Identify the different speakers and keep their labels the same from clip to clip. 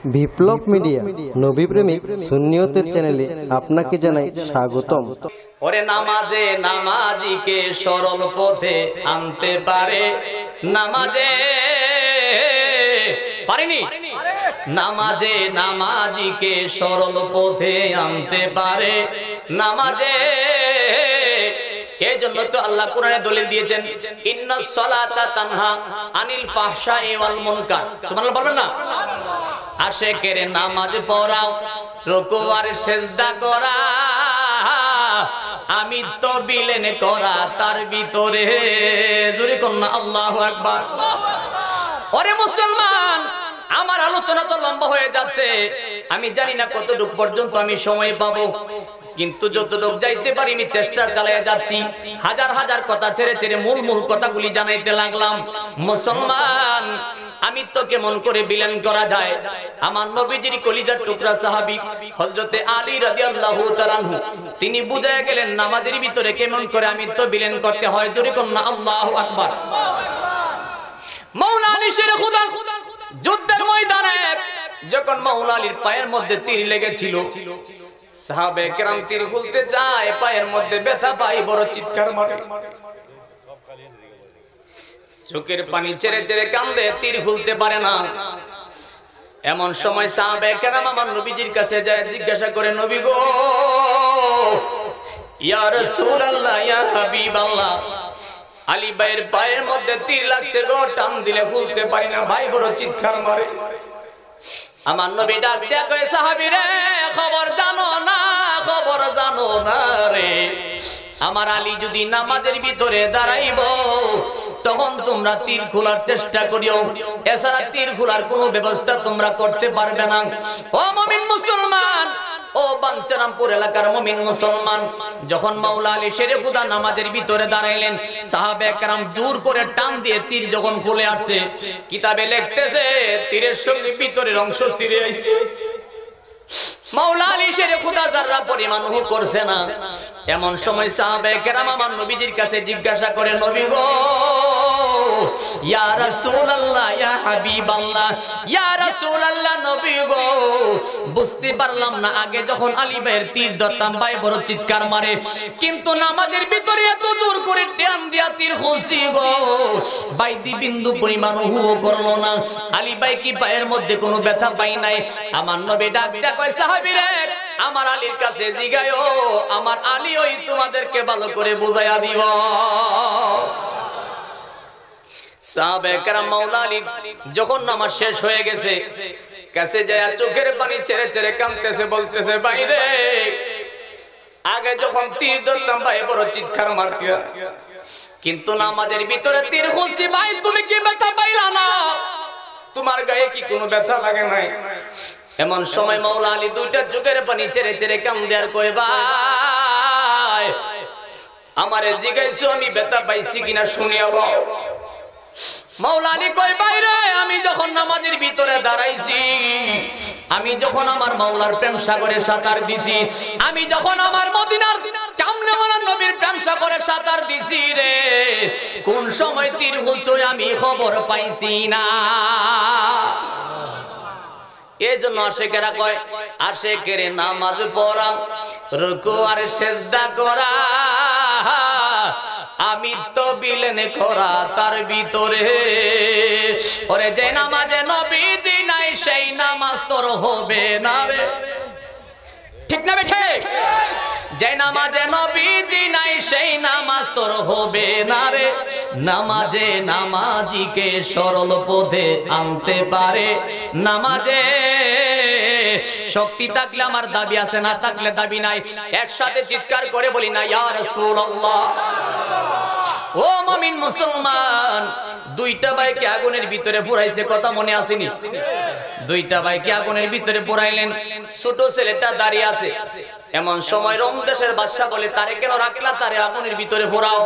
Speaker 1: বিপ্লব media নবী প্রেমিক সুন্নিয়তের চ্যানেলে আপনাকে জানাই স্বাগতম।
Speaker 2: ওরে নামাজে নামাজিকে সরল পথে আনতে পারে। নামাজে পারেনি? নামাজে নামাজিকে সরল পথে আনতে পারে। নামাজে এই জন্য তো আল্লাহ কোরআনে দলিল দিয়েছেন ইন্না সলাতা তানহা আনিল ফাহশাই ওয়াল মুনকার। সুবহানাল্লাহ বলবেন না? আশেকের নামাজ পড়াও, রকুয়ার সেজদা করা আমি তো বিলেন করা তার ভিতরে। জোরে কন্যা আল্লাহ একবার ওরে মুসলমান, আমার আলোচনা তো লম্বা হয়ে যাচ্ছে। আমি জানি না কতটুক পর্যন্ত আমি সময় পাবো। কিন্তু যতটুকু যাইতে পারি আমি চেষ্টা চালিয়ে যাচ্ছি। হাজার হাজার কথা ছেড়ে ছেড়ে মূল মূল কথাগুলি জানাইতে লাগলাম। মুসলমান, আমি তো কেমন করে বিলেন করা যায়? আমার নবীজির কলিজার টুকরা সাহাবি হজরতে আলী রাদিয়াল্লাহু তাআলাহু তিনি বুঝায় গেলেন, নামাজের ভিতরে কেমন করে আমি তো বিলেন করতে হয়? জোরে কন্যা আল্লাহু আকবার। আলী শের যুদ্ধের ময়দানে, যখন মৌলা আলীর পায়ের মধ্যে তীর লেগেছিল সাহাবে কেরাম তীর খুলতে যায়, পায়ের মধ্যে ব্যথা পাই বড় চিৎকার মারে। চোখের পানি ছেড়ে ছেড়ে কান্দে, তীর খুলতে পারে না। এমন সময় সাহাবে কেরাম আমার নবীজির কাছে যায়, জিজ্ঞাসা করে, নবী গো, ইয়া রাসূলুল্লাহ, ইয়া হাবিবাল্লাহ, আলী ভাইয়ের পায়ের মধ্যে তীর লাগছে গো, টান দিলে খুলতে পারি না। ভাই, বড় চিৎকার মারে। আমার নবী ডাক দিয়া সাহাবি রে, খবর জানো না, খবর জানো না রে। আমার আলী যদি নামাজের ভিতরে দাঁড়াইব, তখন তোমরা তীর খোলার চেষ্টা করিও। এছাড়া তীর খোলার কোনো ব্যবস্থা তোমরা করতে পারবে না। ও মমিন মুসলমান ও বাঞ্চারামপুর এলাকার মমিন মুসলমান, যখন মাওলা আলী শেরে খুদা নামাজের ভিতরে দাঁড়াইলেন, সাহাবে একরাম জোর করে টান দিয়ে তীর যখন খুলে আসছে, কিতাবে লিখতেছে, তীরের সঙ্গে ভিতরের অংশ ছিঁড়ে আইছে। হু না বুঝতে পারলাম না, আগে যখন আলী ভাইয়ের তীর ধরতাম, ভাই বড় চিৎকার মারে, কিন্তু নামাজের ভিতরে এত জোর করে টান দিয়া তীর গো, ভাই দি বিন্দু পরিমাণ হুও করল না, আলী ভাই কি পায়ের মধ্যে কোনো ব্যথা পাই নাই? আমার নবী ডাক কয় আমার আলীর কাছে জিগায়ও আমার আলী ওই তোমাদেরকে ভালো করে বুঝাইয়া দিব। যখন নামাজ শেষ হয়ে গেছে, কাছে যায় চোখের পানি ছেড়ে ছেড়ে কাঁদতেছে, বলতেছে বাইরে আগে যখন তীর ধরতাম, ভাই, বড় চিৎকার মারতিয়া। কিন্তু না আমাদের ভিতরে তীর খুলছি, ভাই, তুমি কি ব্যথা পাইলা না? তোমার গায়ে কি কোনো ব্যথা লাগে নাই? এমন সময় মৌলা আলী দুইটা চোখের পানি ছেড়ে ছেড়ে কান্দে আর ভাই, আমারে জিগাইছো আমি ব্যথা পাইছি কিনা শুনিয়া মৌলানি কই বাইরে, আমি যখন নামাজের ভিতরে দাঁড়াইছি, আমি যখন আমার মাওলার প্রেম সাগরে সাঁতার দিছি, আমি যখন আমার মদিনার নবীর প্রেম সাগরে সাঁতার দিছি রে, কোন সময় তীর হুচয় আমি খবর পাইছি না? এই জন্য আশেকেরা কয়, আশেকেরে নামাজ পড়া, রুকু আর সেজদা করা। আমি তো বিলেন করা তার ভিতরে। ওরে যে নামাজে নবীজি নাই, সেই নামাজ তোর হবে না রে ঠিক না বেঠে যে নামাজে নবীজি নাই, সেই নামাজ তোর হবে না রে। নামাজে নামাজিকে সরল আনতে পারে। নামাজে শক্তি থাকলে আমার দাবি আছে, না থাকলে দাবি নাই। একসাথে চিৎকার করে বলি, না, ইয়া রাসূলুল্লাহ। ও মমিন মুসলমান, দুইটা বাইকে আগুনের ভিতরে পুরাইছে কথা মনে আসেনি? দুইটা বাইকে আগুনের ভিতরে পুরাইলেন। ছোট ছেলেটা দাঁড়িয়ে আছে। এমন সময় রমদেশের বাদশা বলে, তারে কেন রাখলা? তারে আগুনের ভিতরে পুরাও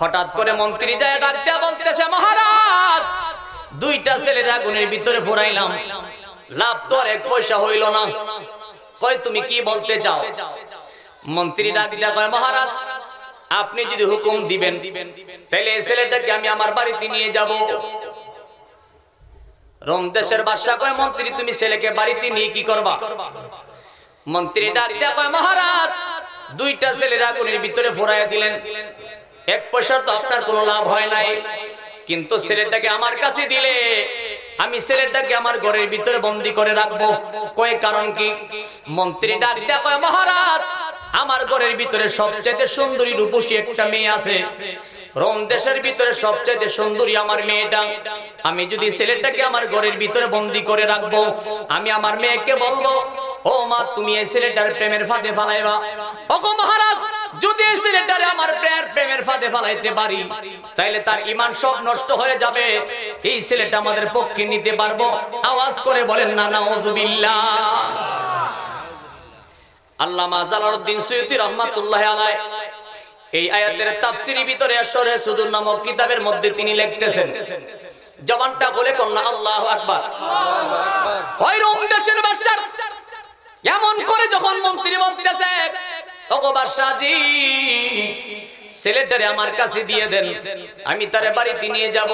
Speaker 2: হঠাৎ করে মন্ত্রী যায় ডাক বলতেছে, মহারাজ, দুইটা ছেলের আগুনের ভিতরে পুরাইলাম লাভ তো আর এক পয়সা হইল না। কয়, তুমি কি বলতে চাও? মন্ত্রী ডাক কয়, মহারাজ, আপনি যদি হুকুম দিবেন তাহলে এই ছেলেটাকে আমি আমার বাড়িতে নিয়ে যাব। রোম দেশের বাদশা কয়, মন্ত্রী, তুমি ছেলেকে বাড়িতে নিয়ে কি করবা? মন্ত্রী ডাক দেয়া কয়, মহারাজ! দুইটা ছেলের আগুনের ভিতরে ফোরাইয়া দিলেন। এক পয়সার তো আপনার কোনো লাভ হয় নাই। কিন্তু ছেলেটাকে আমার কাছে দিলে, আমি ছেলেটাকে আমার ঘরের ভিতরে বন্দি করে রাখব। কয় কারণ কি? মন্ত্রী ডাক কয়, মহারাজ, আমার ঘরের ভিতরে সবচেয়ে সুন্দরী রূপসী একটা মেয়ে আছে। রোম দেশের ভিতরে সবচেয়ে সুন্দরী আমার মেয়েটা। আমি যদি ছেলেটাকে আমার ঘরের ভিতরে বন্দি করে রাখব, আমি আমার মেয়েকে বলব ও মা তুমি এই ছেলেটার প্রেমের ফাঁদে ফালাইবা। ওগো মহারাজ যদি এই ছেলেটারে আমার প্রেমের প্রেমের ফাঁদে ফালাইতে পারি তাইলে তার ইমান সব নষ্ট হয়ে যাবে। এই ছেলেটা আমাদের পক্ষে নিতে পারব। আওয়াজ করে বলেন না না ওজুবিল্লাহ আল্লামা জালালউদ্দিন সৈয়দী রহমাতুল্লাহ আলাই এই আয়াতের তাফসিরি ভিতরে আসরে সুদুর নামক কিতাবের মধ্যে তিনি লিখতেছেন জবানটা বলে কন্যা আল্লাহ আকবার। ওই রোম দেশের বাদশার এমন করে যখন মন্ত্রী বলতেছে, ওগো বাদশাজি ছেলেটারে আমার কাছে দিয়ে দেন, আমি তারে বাড়িতে নিয়ে যাব।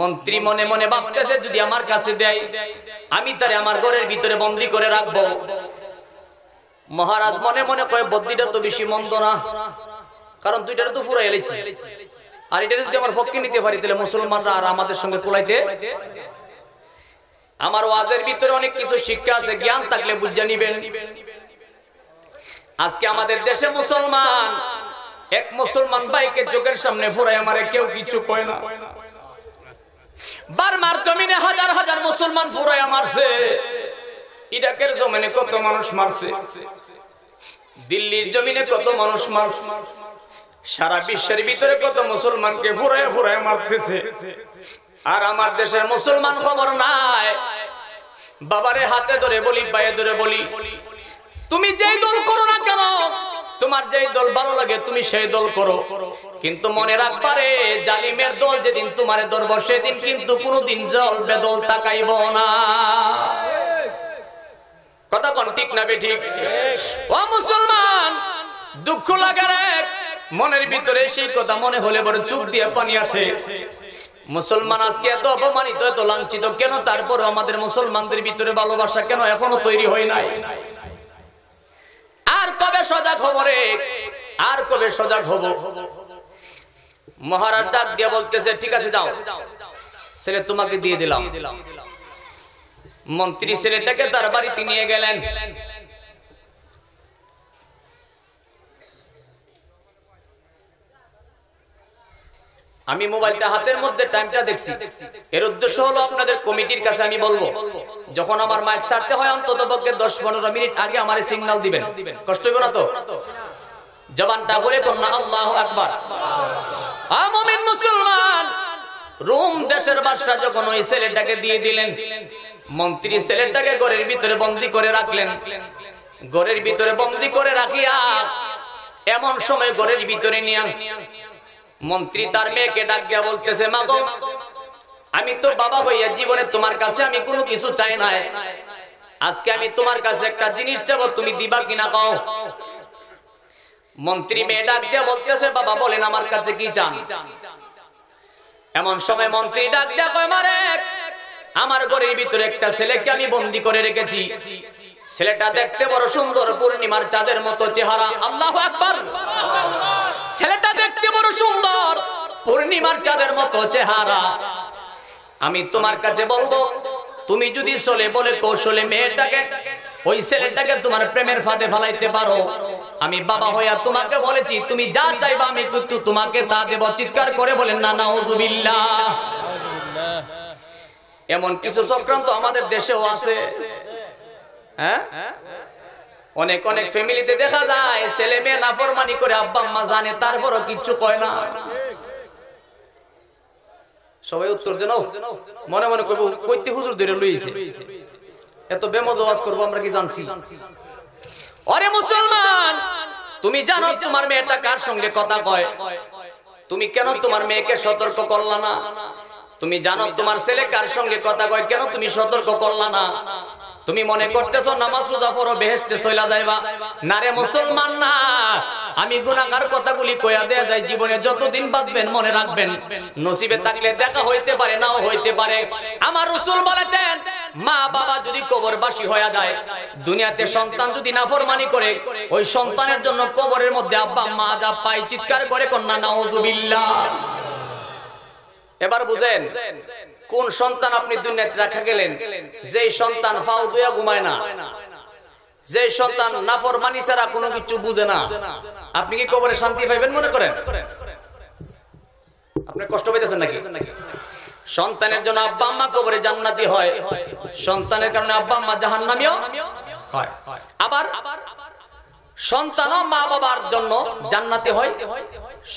Speaker 2: মন্ত্রী মনে মনে ভাবতেছে, যদি আমার কাছে দেয়, আমি তারে আমার ঘরের ভিতরে বন্দি করে রাখব। মহারাজ মনে মনে কয় বদ্যিটা তো বেশি মন্দ না, কারণ দুইটারে তো ফুরাই এলেছি আর এটা যদি আমার পক্ষে নিতে পারি, তাহলে মুসলমানরা আর আমাদের সঙ্গে কুলাইতে আমার ওয়াজের ভিতরে অনেক কিছু শিক্ষা আছে, জ্ঞান থাকলে বুঝে নিবেন। আজকে আমাদের দেশে মুসলমান, এক মুসলমান ভাইকে চোখের সামনে ফুরাই আমারে কেউ কিছু কয় না। বারমার জমিনে হাজার হাজার মুসলমান ফুরাই মারছে। ইরাকের জমিনে কত মানুষ মারছে। দিল্লির জমিনে কত মানুষ মারছে। সারা বিশ্বের ভিতরে কত মুসলমানকে ফুরায় ফুরায় মারতেছে। আর আমার দেশের মুসলমান খবর নাই। বাবারে হাতে ধরে বলি, পায়ে ধরে বলি, তুমি যেই দল করো না কেন, তোমার যেই দল ভালো লাগে তুমি সেই দল করো। কিন্তু মনে রাখবারে জালিমের দল যেদিন তোমার ধরব, সেদিন কিন্তু কোনোদিন জল বেদল তাকাইব না। কথা কোন ঠিক না বে ঠিক? ও মুসলমান, দুঃখ লাগে রে মনের ভিতরে সেই কথা মনে হলে বড় চুপ দিয়ে পানি আসে। মুসলমান আজকে এত অপমানিত, এত লাঞ্ছিত, কেন তারপরে আমাদের মুসলমানদের ভিতরে ভালোবাসা কেন এখনও তৈরি হয় নাই? আর কবে সজাগ হব রে? আর কবে সজাগ হব? মহারাজ ডাক দিয়ে বলতেছে, ঠিক আছে, যাও। ছেলে, তোমাকে দিয়ে দিলাম। মন্ত্রী ছেলেটাকে তার বাড়িতে নিয়ে গেলেন। আমি মোবাইলটা হাতের মধ্যে টাইমটা দেখছি। এর উদ্দেশ্য হলো আপনাদের কমিটির কাছে আমি বলব, যখন আমার মাইক ছাড়তে হয়, অন্তত পক্ষে দশ পনেরো মিনিট আগে আমার সিগন্যাল দিবেন। কষ্ট হইব তো? জবানটা বলে কন্যা আল্লাহ আমমিন মুসলমান, রোম দেশের বাসরা যখন ওই ছেলেটাকে দিয়ে দিলেন, মন্ত্রী ছেলেটাকে ঘরের ভিতরে বন্দি করে রাখলেন। ঘরের ভিতরে বন্দি করে রাখিয়া, এমন সময় ঘরের ভিতরে নিয়ে মন্ত্রী তার মেয়েকে ডাক দিয়া বলতেছে, মা গো, আমি তো বাবা হইয়া জীবনে তোমার কাছে আমি কোনো কিছু চাই নাই। আজকে আমি তোমার কাছে একটা জিনিস চাবো, তুমি দিবা কিনা কও? মন্ত্রী মেয়ে ডাক দিয়া বলতেছে, বাবা, বলেন আমার কাছে কি চান? এমন সময় মন্ত্রী ডাক দিয়া কয় মারে আমার ঘরের ভিতরে একটা ছেলেকে আমি বন্দি করে রেখেছি। ছেলেটা দেখতে বড় সুন্দর পূর্ণিমার চাঁদের মতো চেহারা। আল্লাহ আকবার। ছেলেটা দেখতে বড় সুন্দর পূর্ণিমার চাঁদের মতো চেহারা। আমি তোমার কাছে বলব তুমি যদি চলে বলে কৌশলে মেয়েটাকে ওই ছেলেটাকে তোমার প্রেমের ফাঁদে ফালাইতে পারো। আমি বাবা হইয়া তোমাকে বলেছি তুমি যা চাইবা আমি কিন্তু তোমাকে তা দেব। চিৎকার করে বলেন না না ওজুবিল্লাহ এমন কিছু চক্রান্ত আমাদের দেশেও আছে। হ্যাঁ? অনেক অনেক ফ্যামিলিতে দেখা যায়, ছেলে মেয়ে নাফরমানি করে আব্বা আম্মা জানে, তারপরও কিচ্ছু কয় না। সবাই উত্তর দেন মনে মনে করব, কইতে হুজুর ধরে লইছে। এত বেমজ ওয়াজ করব, আমরা কি জানছি? অরে মুসলমান, তুমি জানো তোমার মেয়েটা কার সঙ্গে কথা কয়? তুমি কেন তোমার মেয়েকে সতর্ক করলা না? তুমি জানো তোমার ছেলে কার সঙ্গে কথা কয়? কেন তুমি সতর্ক করলা না? তুমি মনে করতেছো নামাজ রোজা পড়ো, বেহেশতে চইলা যাইবা? না রে মুসলমান না। আমি গুনাহগার কথাগুলি কইয়া দেয়া যায়, জীবনে যতদিন বাঁচবেন মনে রাখবেন। নসিবে থাকলে দেখা হইতে পারে, নাও হইতে পারে। আমার রসুল বলেছেন, মা বাবা যদি কবরবাসী হয়ে যায়, দুনিয়াতে সন্তান যদি নাফরমানি করে, ওই সন্তানের জন্য কবরের মধ্যে আব্বা, মা যা পাই চিৎকার করে কন্যা, নাউজুবিল্লাহ। এবার বুঝেন কোন সন্তান আপনি দুনিয়াতে রাখা গেলেন? যে সন্তান ফাও দুয়া ঘুমায় না। যে সন্তান নাফর মানি ছাড়া কোনো কিছু বুঝে না। আপনি কি কবরে শান্তি পাইবেন মনে করেন? আপনি কষ্ট পাইতেছেন নাকি? সন্তানের জন্য আব্বা আম্মা কবরে জান্নাতি হয়। সন্তানের কারণে আব্বা আম্মা জাহান্নামীও হয়। আবার সন্তানও মা বাবার জন্য জান্নাতি হয়,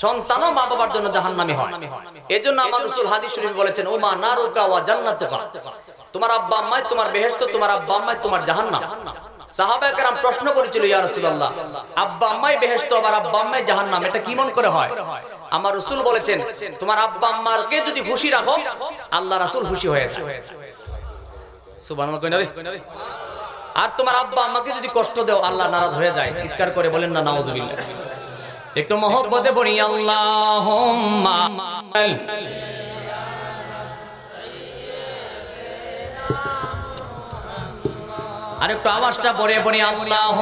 Speaker 2: সন্তানও মা বাবার জন্য জাহান্নামী হয়। এজন্য আমার রসুল হাদিস শরীফ বলেছেন ও মা না রোকা ওয়া জান্নাতুকা। তোমার আব্বা আম্মাই তোমার বেহেশত, তোমার আব্বা আম্মাই তোমার জাহান্নাম। প্রশ্ন করেছিল, ইয়া আম্মাই জাহান্নাম, এটা করে হয়? আমার রাসূল বলেছেন, তোমার যদি খুশি রাখো, আল্লাহ রাসূল খুশি হয়ে যায়। আর তোমার আব্বা আমাকে যদি কষ্ট দেও, আল্লাহ নারাজ হয়ে যায়। চিৎকার করে বলেন না, নাউজুবিল্লাহ। একটু মহব্বতে পড়ি আল্লাহ আর একটু আওয়াজটা পড়ে পড়ি আল্লাহ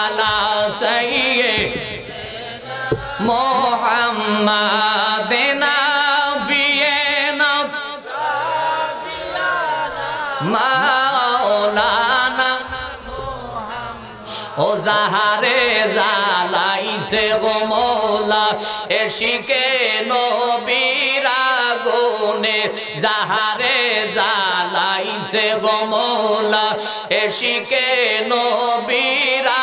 Speaker 2: আলা সাইয়ে মোহাম্মদ জালাইছে গো মৌলা, এশিকে নবীরা গুনে জাহারে জালাইছে গো মৌলা, এশিকে নবীরা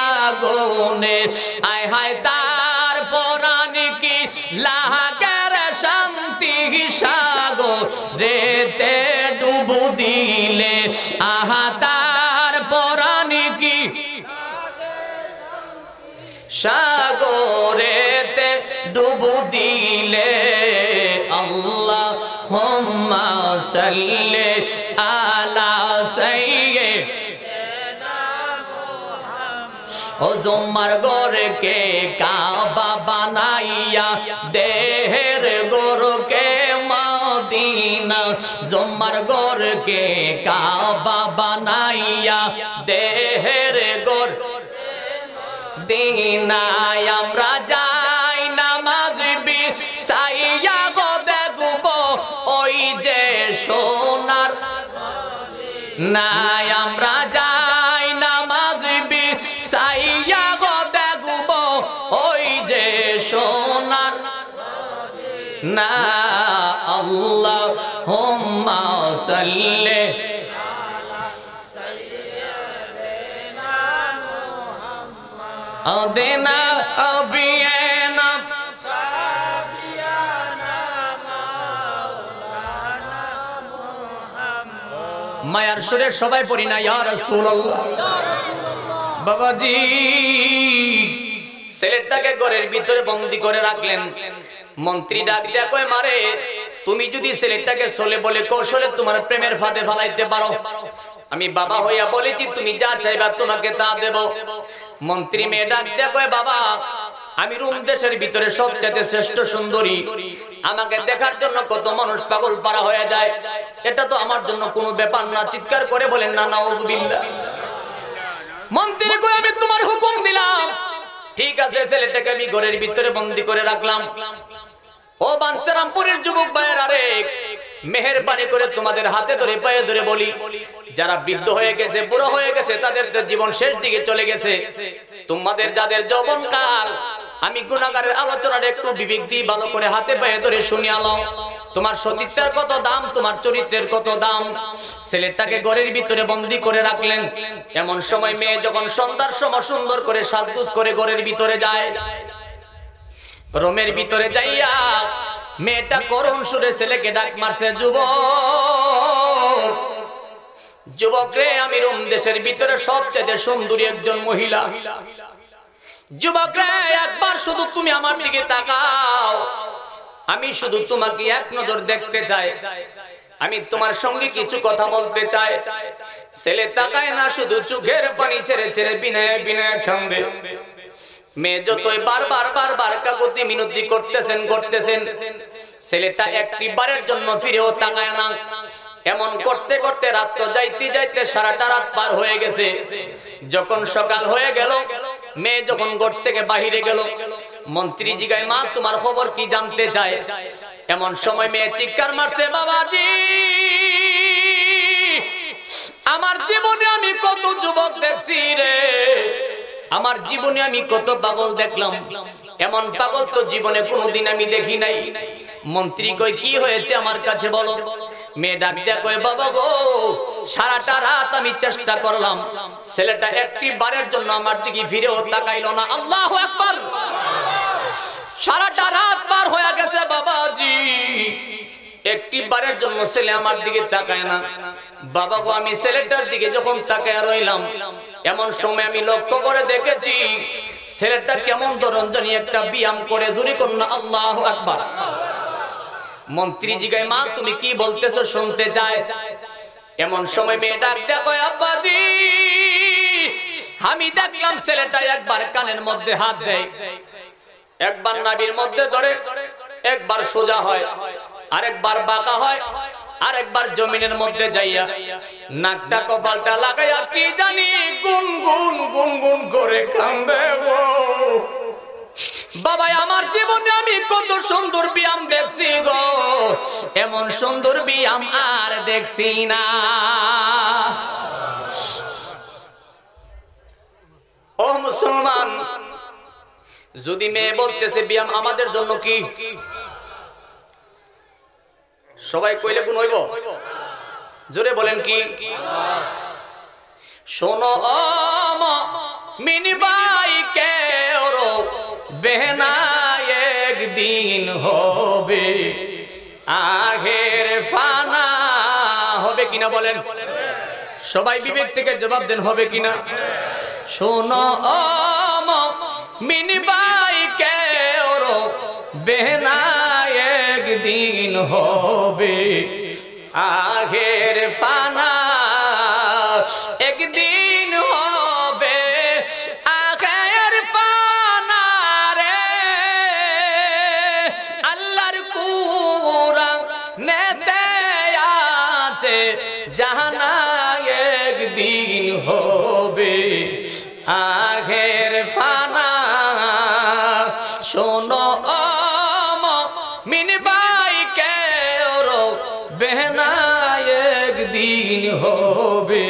Speaker 2: আয় হায় তার পরাণী কি লাহাকের শান্তি সাগো রেতে ডুবু দিলে, আহা সাগরেতে ডুবু দিলে আল্লাহ হোম্মা সাল্লে আলা সাইয়ে ও জম্মার গরকে কাবা বানাইয়া, দেহের গরকে মদিনা। জম্মার গরকে কাবা বানাইয়া, দেহের গর দিনায় আমরা যাই নামাজ সাইয়া গো দেখব ওই যে সোনার নাই আমরা যাই নামাজ সাইয়া গো দেখব ওই যে সোনার না আল্লাহ হোম্মা সাল্লে মায়ার সুরের সবাই পড়ি না, ইয়া রাসূলুল্লাহ। বাবাজি, ছেলেটাকে ঘরের ভিতরে বন্দি করে রাখলেন। মন্ত্রী ডাক দিয়া মারে, তুমি যদি ছেলেটাকে চলে বলে কৌশলে তোমার প্রেমের ফাঁদে ফালাইতে পারো আমি বাবা হইয়া বলেছি, তুমি যা চাইবা তোমাকে তা দেব। মন্ত্রী মেয়ে ডাক কয়, বাবা, আমি রুম দেশের ভিতরে সবচেয়ে শ্রেষ্ঠ সুন্দরী। আমাকে দেখার জন্য কত মানুষ পাগল পারা হয়ে যায়। এটা তো আমার জন্য কোনো ব্যাপার না। চিৎকার করে বলেন, না, নাউজুবিল্লাহ। মন্ত্রী কই আমি তোমার হুকুম দিলাম। ঠিক আছে, ছেলেটাকে আমি ঘরের ভিতরে বন্দি করে রাখলাম। ও বাঞ্চারামপুরের যুবক ভাইয়ের আরে মেহেরবানি করে তোমাদের হাতে ধরে, পায়ে ধরে বলি, যারা বৃদ্ধ হয়ে গেছে, বুড়ো হয়ে গেছে, তাদের জীবন শেষ দিকে চলে গেছে। তোমাদের যাদের যৌবন কাল, আমি গুণাগারের আলোচনাটা একটু বিবেক দিয়ে ভালো করে হাতে পায়ে ধরে শুনিয়ে আলাম। তোমার সতীত্বের কত দাম, তোমার চরিত্রের কত দাম? ছেলেটাকে ঘরের ভিতরে বন্দি করে রাখলেন। এমন সময় মেয়ে যখন সন্ধ্যার সময় সুন্দর করে সাজগুজ করে ঘরের ভিতরে যায়। রোমের ভিতরে যাইয়া মেয়েটা করুণ সুরে ছেলেকে ডাক মারছে যুব যুবক রে, আমি রোম দেশের ভিতরে সবচেয়ে সুন্দরী একজন মহিলা। যুবক রে, একবার শুধু তুমি আমার দিকে তাকাও। আমি শুধু তোমাকে এক নজর দেখতে চাই। আমি তোমার সঙ্গে কিছু কথা বলতে চাই। ছেলে তাকায় না, শুধু চোখের পানি ছেড়ে ছেড়ে বিনয় বিনয় খান্দে মেয়ে যতই বারবার বারবার কাকুতি মিনতি করতেছেন করতেছেন ছেলেটা একটি বারের জন্য ফিরেও তাকায় না। এমন করতে করতে রাত তো যাইতে যাইতে সারাটা রাত পার হয়ে গেছে। যখন সকাল হয়ে গেল মেয়ে যখন ঘর থেকে বাহিরে গেল মন্ত্রী জিগায় মা তোমার খবর কি জানতে চায়? এমন সময় মেয়ে চিৎকার মারছে বাবাজি আমার জীবনে আমি কত যুবক দেখছি রে। আমার জীবনে আমি কত পাগল দেখলাম। এমন পাগল তো জীবনে কোনোদিন আমি দেখি নাই। মন্ত্রী কই কি হয়েছে আমার কাছে বলো? মেয়ে ডাক দেয়া কয়, বাবা গো, সারাটা রাত আমি চেষ্টা করলাম। ছেলেটা একটি বারের জন্য আমার দিকে ফিরেও তাকাইলো না। আল্লাহ একবার সারাটা রাত পার হয়ে গেছে, বাবাজি। একটি বারের জন্য ছেলে আমার দিকে তাকায় না। বাবা গো, আমি ছেলেটার দিকে যখন তাকায় রইলাম এমন সময় আমি লক্ষ্য করে দেখেছি, ছেলেটা কেমন দরঞ্জনী একটা ব্যায়াম করে, জুরি করুন আল্লাহ আকবার। মন্ত্রী জিগায় মা, তুমি কি বলতেছো শুনতে চায়? এমন সময় মেয়ে দেখো আব্বাজি, আমি দেখলাম ছেলেটা একবার কানের মধ্যে হাত দেয়, একবার নাবির মধ্যে ধরে, একবার সোজা হয়, আরেকবার বাঁকা হয় আরেকবার জমিনের মধ্যে যাইয়া নাকটা কপালটা লাগাইয়া কি জানি গুন গুন গুন গুন করে কান্দে গো বাবা আমার জীবনে আমি কত সুন্দর ব্যায়াম দেখছি গো। এমন সুন্দর ব্যায়াম আর দেখছি না। ও মুসলমান, যদি মেয়ে বলতেছে ব্যায়াম আমাদের জন্য কি? সবাই কইলে গুণ হইব? জোরে বলেন কি? শোনো মিনিবাই কে বেহনা একদিন হবে। আগের ফানা হবে কিনা বলেন? সবাই বিবেক থেকে জবাব দেন, হবে কিনা? শোনো মিনিবাই কে ওরো বেহনা হবে। আগের ফানা একদিন হবে।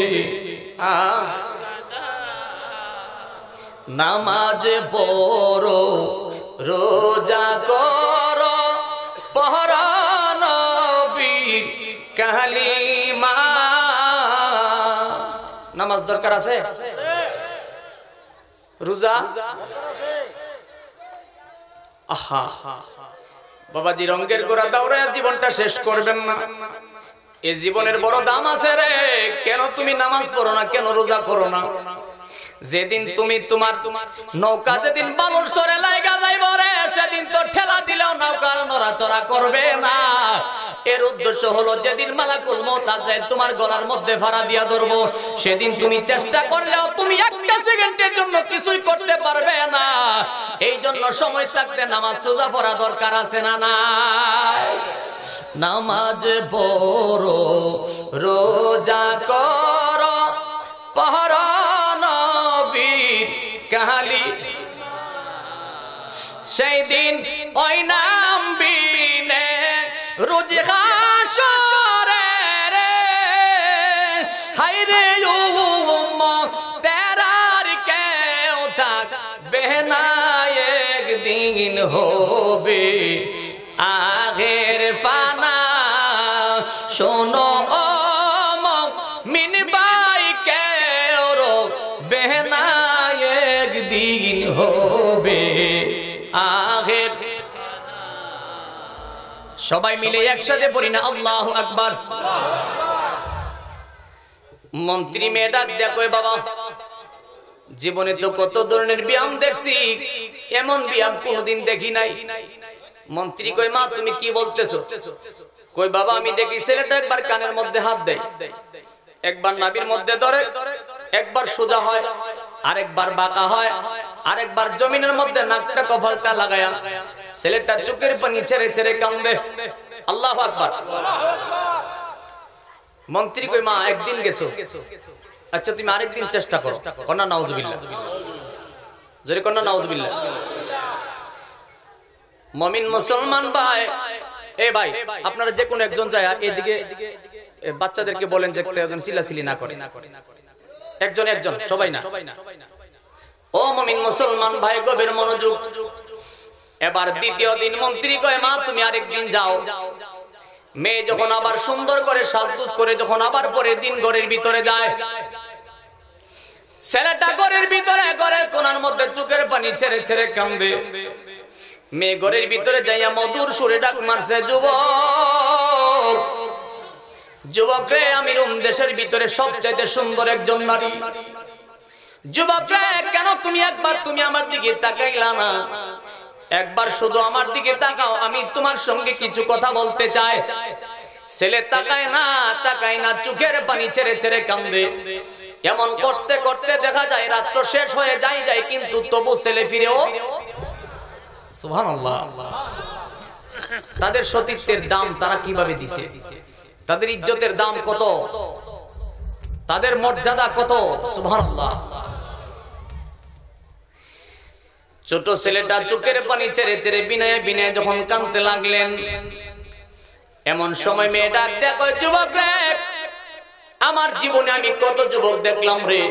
Speaker 2: নামাজ বড় রোজা করো নামাজ দরকার আছে? রোজা? আহা বাবাজি রঙ্গের গোড়া দাওরে জীবনটা শেষ করবেন না। এ জীবনের বড় দাম আছে রে। কেন তুমি নামাজ পড়ো না? কেন রোজা করো না? যেদিন তুমি তোমার নৌকা যেদিন বালুর সরে লাইগা যাইব রে, সেদিন তো ঠেলা দিলেও নৌকার নড়াচড়া করবে না। এর উদ্দেশ্য হলো যেদিন মালাকুল মত আছে তোমার গলার মধ্যে ভাড়া দিয়া ধরবো। সেদিন তুমি চেষ্টা করলেও তুমি একটা সেকেন্ডের জন্য কিছুই করতে পারবে না। এই জন্য সময় থাকতে নামাজ সোজা পড়া দরকার আছে না না নামাজ পড়ো রোজা করো। পহরা নবীর কাহালি। সেই দিন ওই নাম বিনে রোজ হবে। হবে। আগের সবাই মিলে একসাথে পড়ি না আল্লাহ আকবার। মন্ত্রী মেয়েটা দেখো বাবা জীবনে তো কত ধরনের ব্যায়াম দেখছি। এমন ব্যায়াম কোনোদিন দেখি নাই। মন্ত্রী কই মা তুমি কি বলতেছো? কই বাবা আমি দেখি ছেলেটা একবার কানের মধ্যে হাত দেয়। একবার নাবির মধ্যে ধরে একবার সোজা হয়। আরেকবার বাঁকা হয়, আরেকবার জমিনের মধ্যে নাকটা কপালটা লাগায়া ছেলেটা চোখের পানি ছেড়ে ছেড়ে কান্দে আল্লাহ আকবার। মন্ত্রী কই, মা, একদিন গেছো? আচ্ছা তুমি আরেকদিন চেষ্টা করো। কন্যা, নাউজুবিল্লাহ। যদি কন্যা, নাউজুবিল্লাহ। মমিন মুসলমান ভাই, এ ভাই, আপনারা যে কোনো একজন যায় এদিকে বাচ্চাদেরকে বলেন যে একজন সিলাসিলি না করে। একজন একজন সবাই না। ও মমিন মুসলমান ভাই গভীর মনোযোগ। এবার দ্বিতীয় দিন মন্ত্রী কয় মা তুমি আরেকদিন যাও। মেয়ে যখন আবার সুন্দর করে সাজগুজ করে যখন আবার পরে দিন ঘরের ভিতরে যায়। ছেলেটা ঘরের ভিতরে ঘরের কোনার মধ্যে চোখের পানি ছেড়ে ছেড়ে কান্দে। মেয়ে ঘরের ভিতরে যাইয়া মধুর সুরে ডাক মারছে যুবক যুবক রে আমি রুম দেশের ভিতরে সবচাইতে সুন্দর একজন নারী। যুবক রে কেন তুমি একবার তুমি আমার দিকে তাকাইলা না? একবার শুধু আমার দিকে তাকাও, আমি তোমার সঙ্গে কিছু কথা বলতে চাই। ছেলে তাকায় না তাকায় না, চোখের পানি ছেড়ে ছেড়ে কান্দে। এমন করতে করতে দেখা যায় রাত্র শেষ হয়ে যায় যায়, কিন্তু তবু ছেলে ফিরেও সুবহানাল্লাহ। তাদের সতীত্বের দাম তারা কীভাবে দিছে? তাদের ইজ্জতের দাম কত? তাদের মর্যাদা কত? ছোট ছেলেটা চোখের পানি ছেড়ে ছেড়ে বিনয়ে বিনয়ে যখন কানতে লাগলেন। এমন সময় মেয়েটা দেখো যুবক রে, আমার জীবনে আমি কত যুবক দেখলাম রে।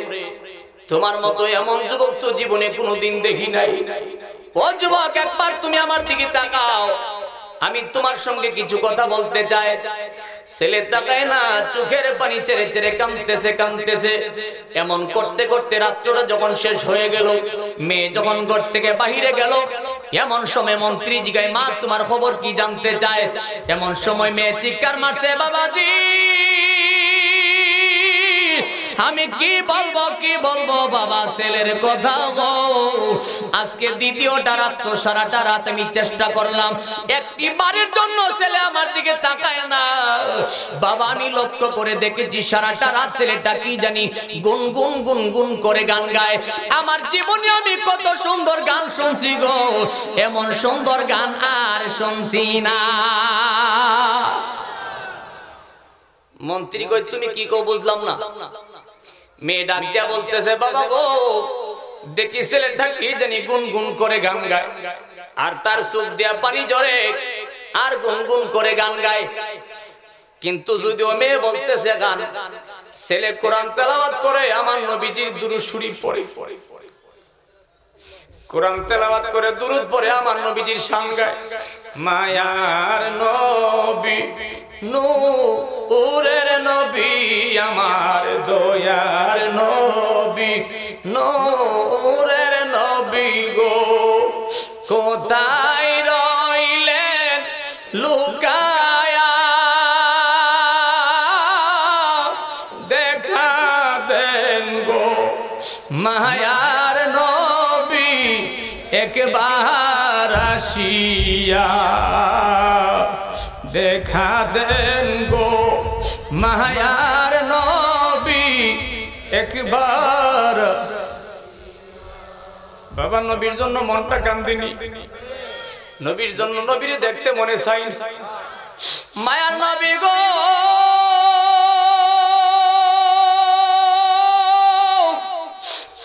Speaker 2: তোমার মতো এমন যুবক তো জীবনে কোনোদিন দেখি নাই। ও যুবক, একবার তুমি আমার দিকে তাকাও। আমি তোমার সঙ্গে কিছু কথা বলতে চাই। ছেলে তাকায় না, চোখের পানি চেরে চেরে কাঁদতেছে কাঁদতেছে। এমন করতে করতে রাত্রটা যখন শেষ হয়ে গেল, মেয়ে যখন ঘর থেকে বাহিরে গেল, এমন সময় মন্ত্রী জিগায় মা, তোমার খবর কি জানতে চায়? এমন সময় মেয়ে চিৎকার মারছে, বাবাজি! আমি কি বলব কি বলব, বাবা ছেলের কথা গো? আজকে দ্বিতীয়টা রাত, তো সারাটা রাত আমি চেষ্টা করলাম। একটি বারের জন্য ছেলে আমার দিকে তাকায় না। বাবা, আমি লক্ষ্য করে দেখেছি সারাটা রাত ছেলেটা কি জানি গুন গুন গুন গুন করে গান গায়। আমার জীবনে আমি কত সুন্দর গান শুনছি গো। এমন সুন্দর গান আর শুনছি না। মন্ত্রী কই তুমি কি কো বুঝলাম না। মেয়ে ডাক দিয়া বলতেছে, বাবা গো, দেখি ছেলেটা কি জানি গুনগুন করে গান গায়। আর তার চোখ দিয়া পানি ঝরে, আর গুনগুন করে গান গায়। কিন্তু যদিও মেয়ে বলতেছে গান, ছেলে কোরআন তেলাওয়াত করে, আমার নবীজির দুরু সুরি পড়ে। কোরআন তেলাবাদ করে দূরত পরে আমার নবীজির সাংগায় মায়ার নবী, নূরের নবী, আমার দয়ার নবী, নূরের নবী গো। কোথায় একবার আসিয়া দেখা দেন গো মায়ার নবী, একবার। বাবা, নবীর জন্য মনটা কান্দিনি। নবীর জন্য নবীর দেখতে মনে চাই। মায়ার নবী গো।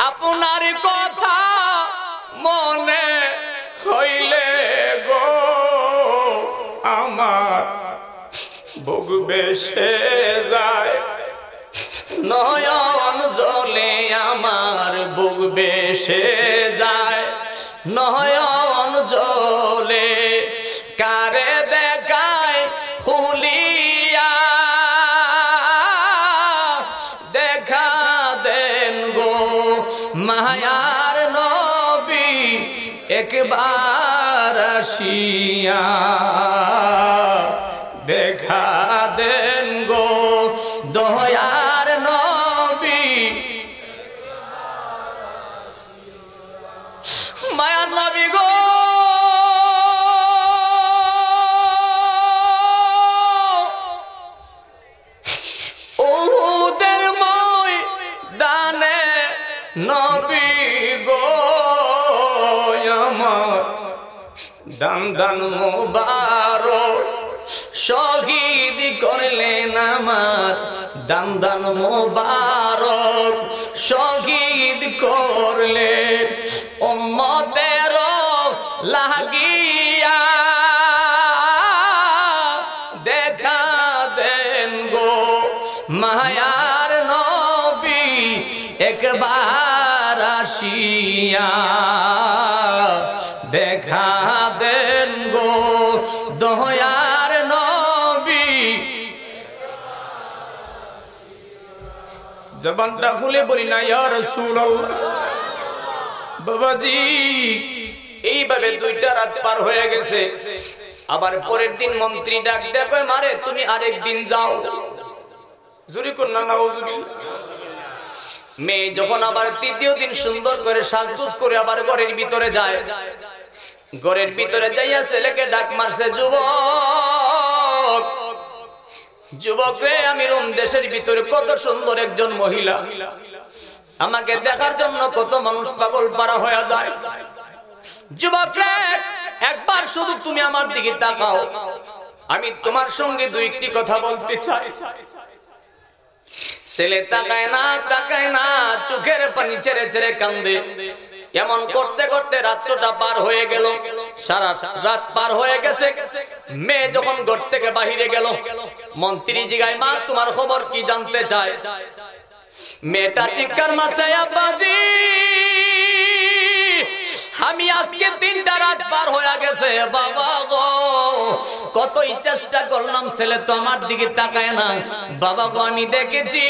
Speaker 2: আপনার কথা মনে বুক বেসে যায়। নয়ন জলে আমার বুক বেসে যায়। নয়ন জলে কারে দেখায় ফুলিয়া দেখা দেন গো মায়ার নবী, একবার আসিয়া। দেখা দেন গো দয়ার নবী। মায়ার নবী গো। ওদের দানে নবী গো, আমার দান দান মোবা শহীদ করলেন আমার দান দান মোবারক। শহীদ করলেন উম্মতের লাগিয়া। দেখা দেন গো মায়ার নবী, একবার আসিয়া। দেখা দেন গো দয়ার জবানটা খুলে বলি না ইয়ার রসুল বাবাজি, এইভাবে দুইটা রাত পার হয়ে গেছে। আবার পরের দিন মন্ত্রী ডাক দেখবে মারে, তুমি আরেক দিন যাও। জুরি কন্যা না মেয়ে যখন আবার তৃতীয় দিন সুন্দর করে সাজগুজ করে আবার ঘরের ভিতরে যায়। ঘরের ভিতরে যাইয়া ছেলেকে ডাক মারছে, যুবক যুবক রে আমি রোম দেশের ভিতরে কত সুন্দর একজন মহিলা। আমাকে দেখার জন্য কত মানুষ পাগল পারা হয়ে যায়। যুবক রে একবার শুধু তুমি আমার দিকে তাকাও। আমি তোমার সঙ্গে দুই একটি কথা বলতে চাই। ছেলে তাকায় না তাকায় না, চোখের পানি ছেড়ে ছেড়ে কান্দে। এমন করতে করতে রাত্রটা পার হয়ে গেল। সারা রাত পার হয়ে গেছে। মেয়ে যখন ঘর থেকে বাহিরে গেল, মন্ত্রী জিগায়, মা, তোমার খবর কি জানতে চায়? মেয়েটা চিৎকার মারছে, আব্বাজি! আমি আজকে তিনটা রাত পার হয়ে গেছে, বাবা গো। কতই চেষ্টা করলাম, ছেলে তো আমার দিকে তাকায় না। বাবা গো, আমি দেখেছি,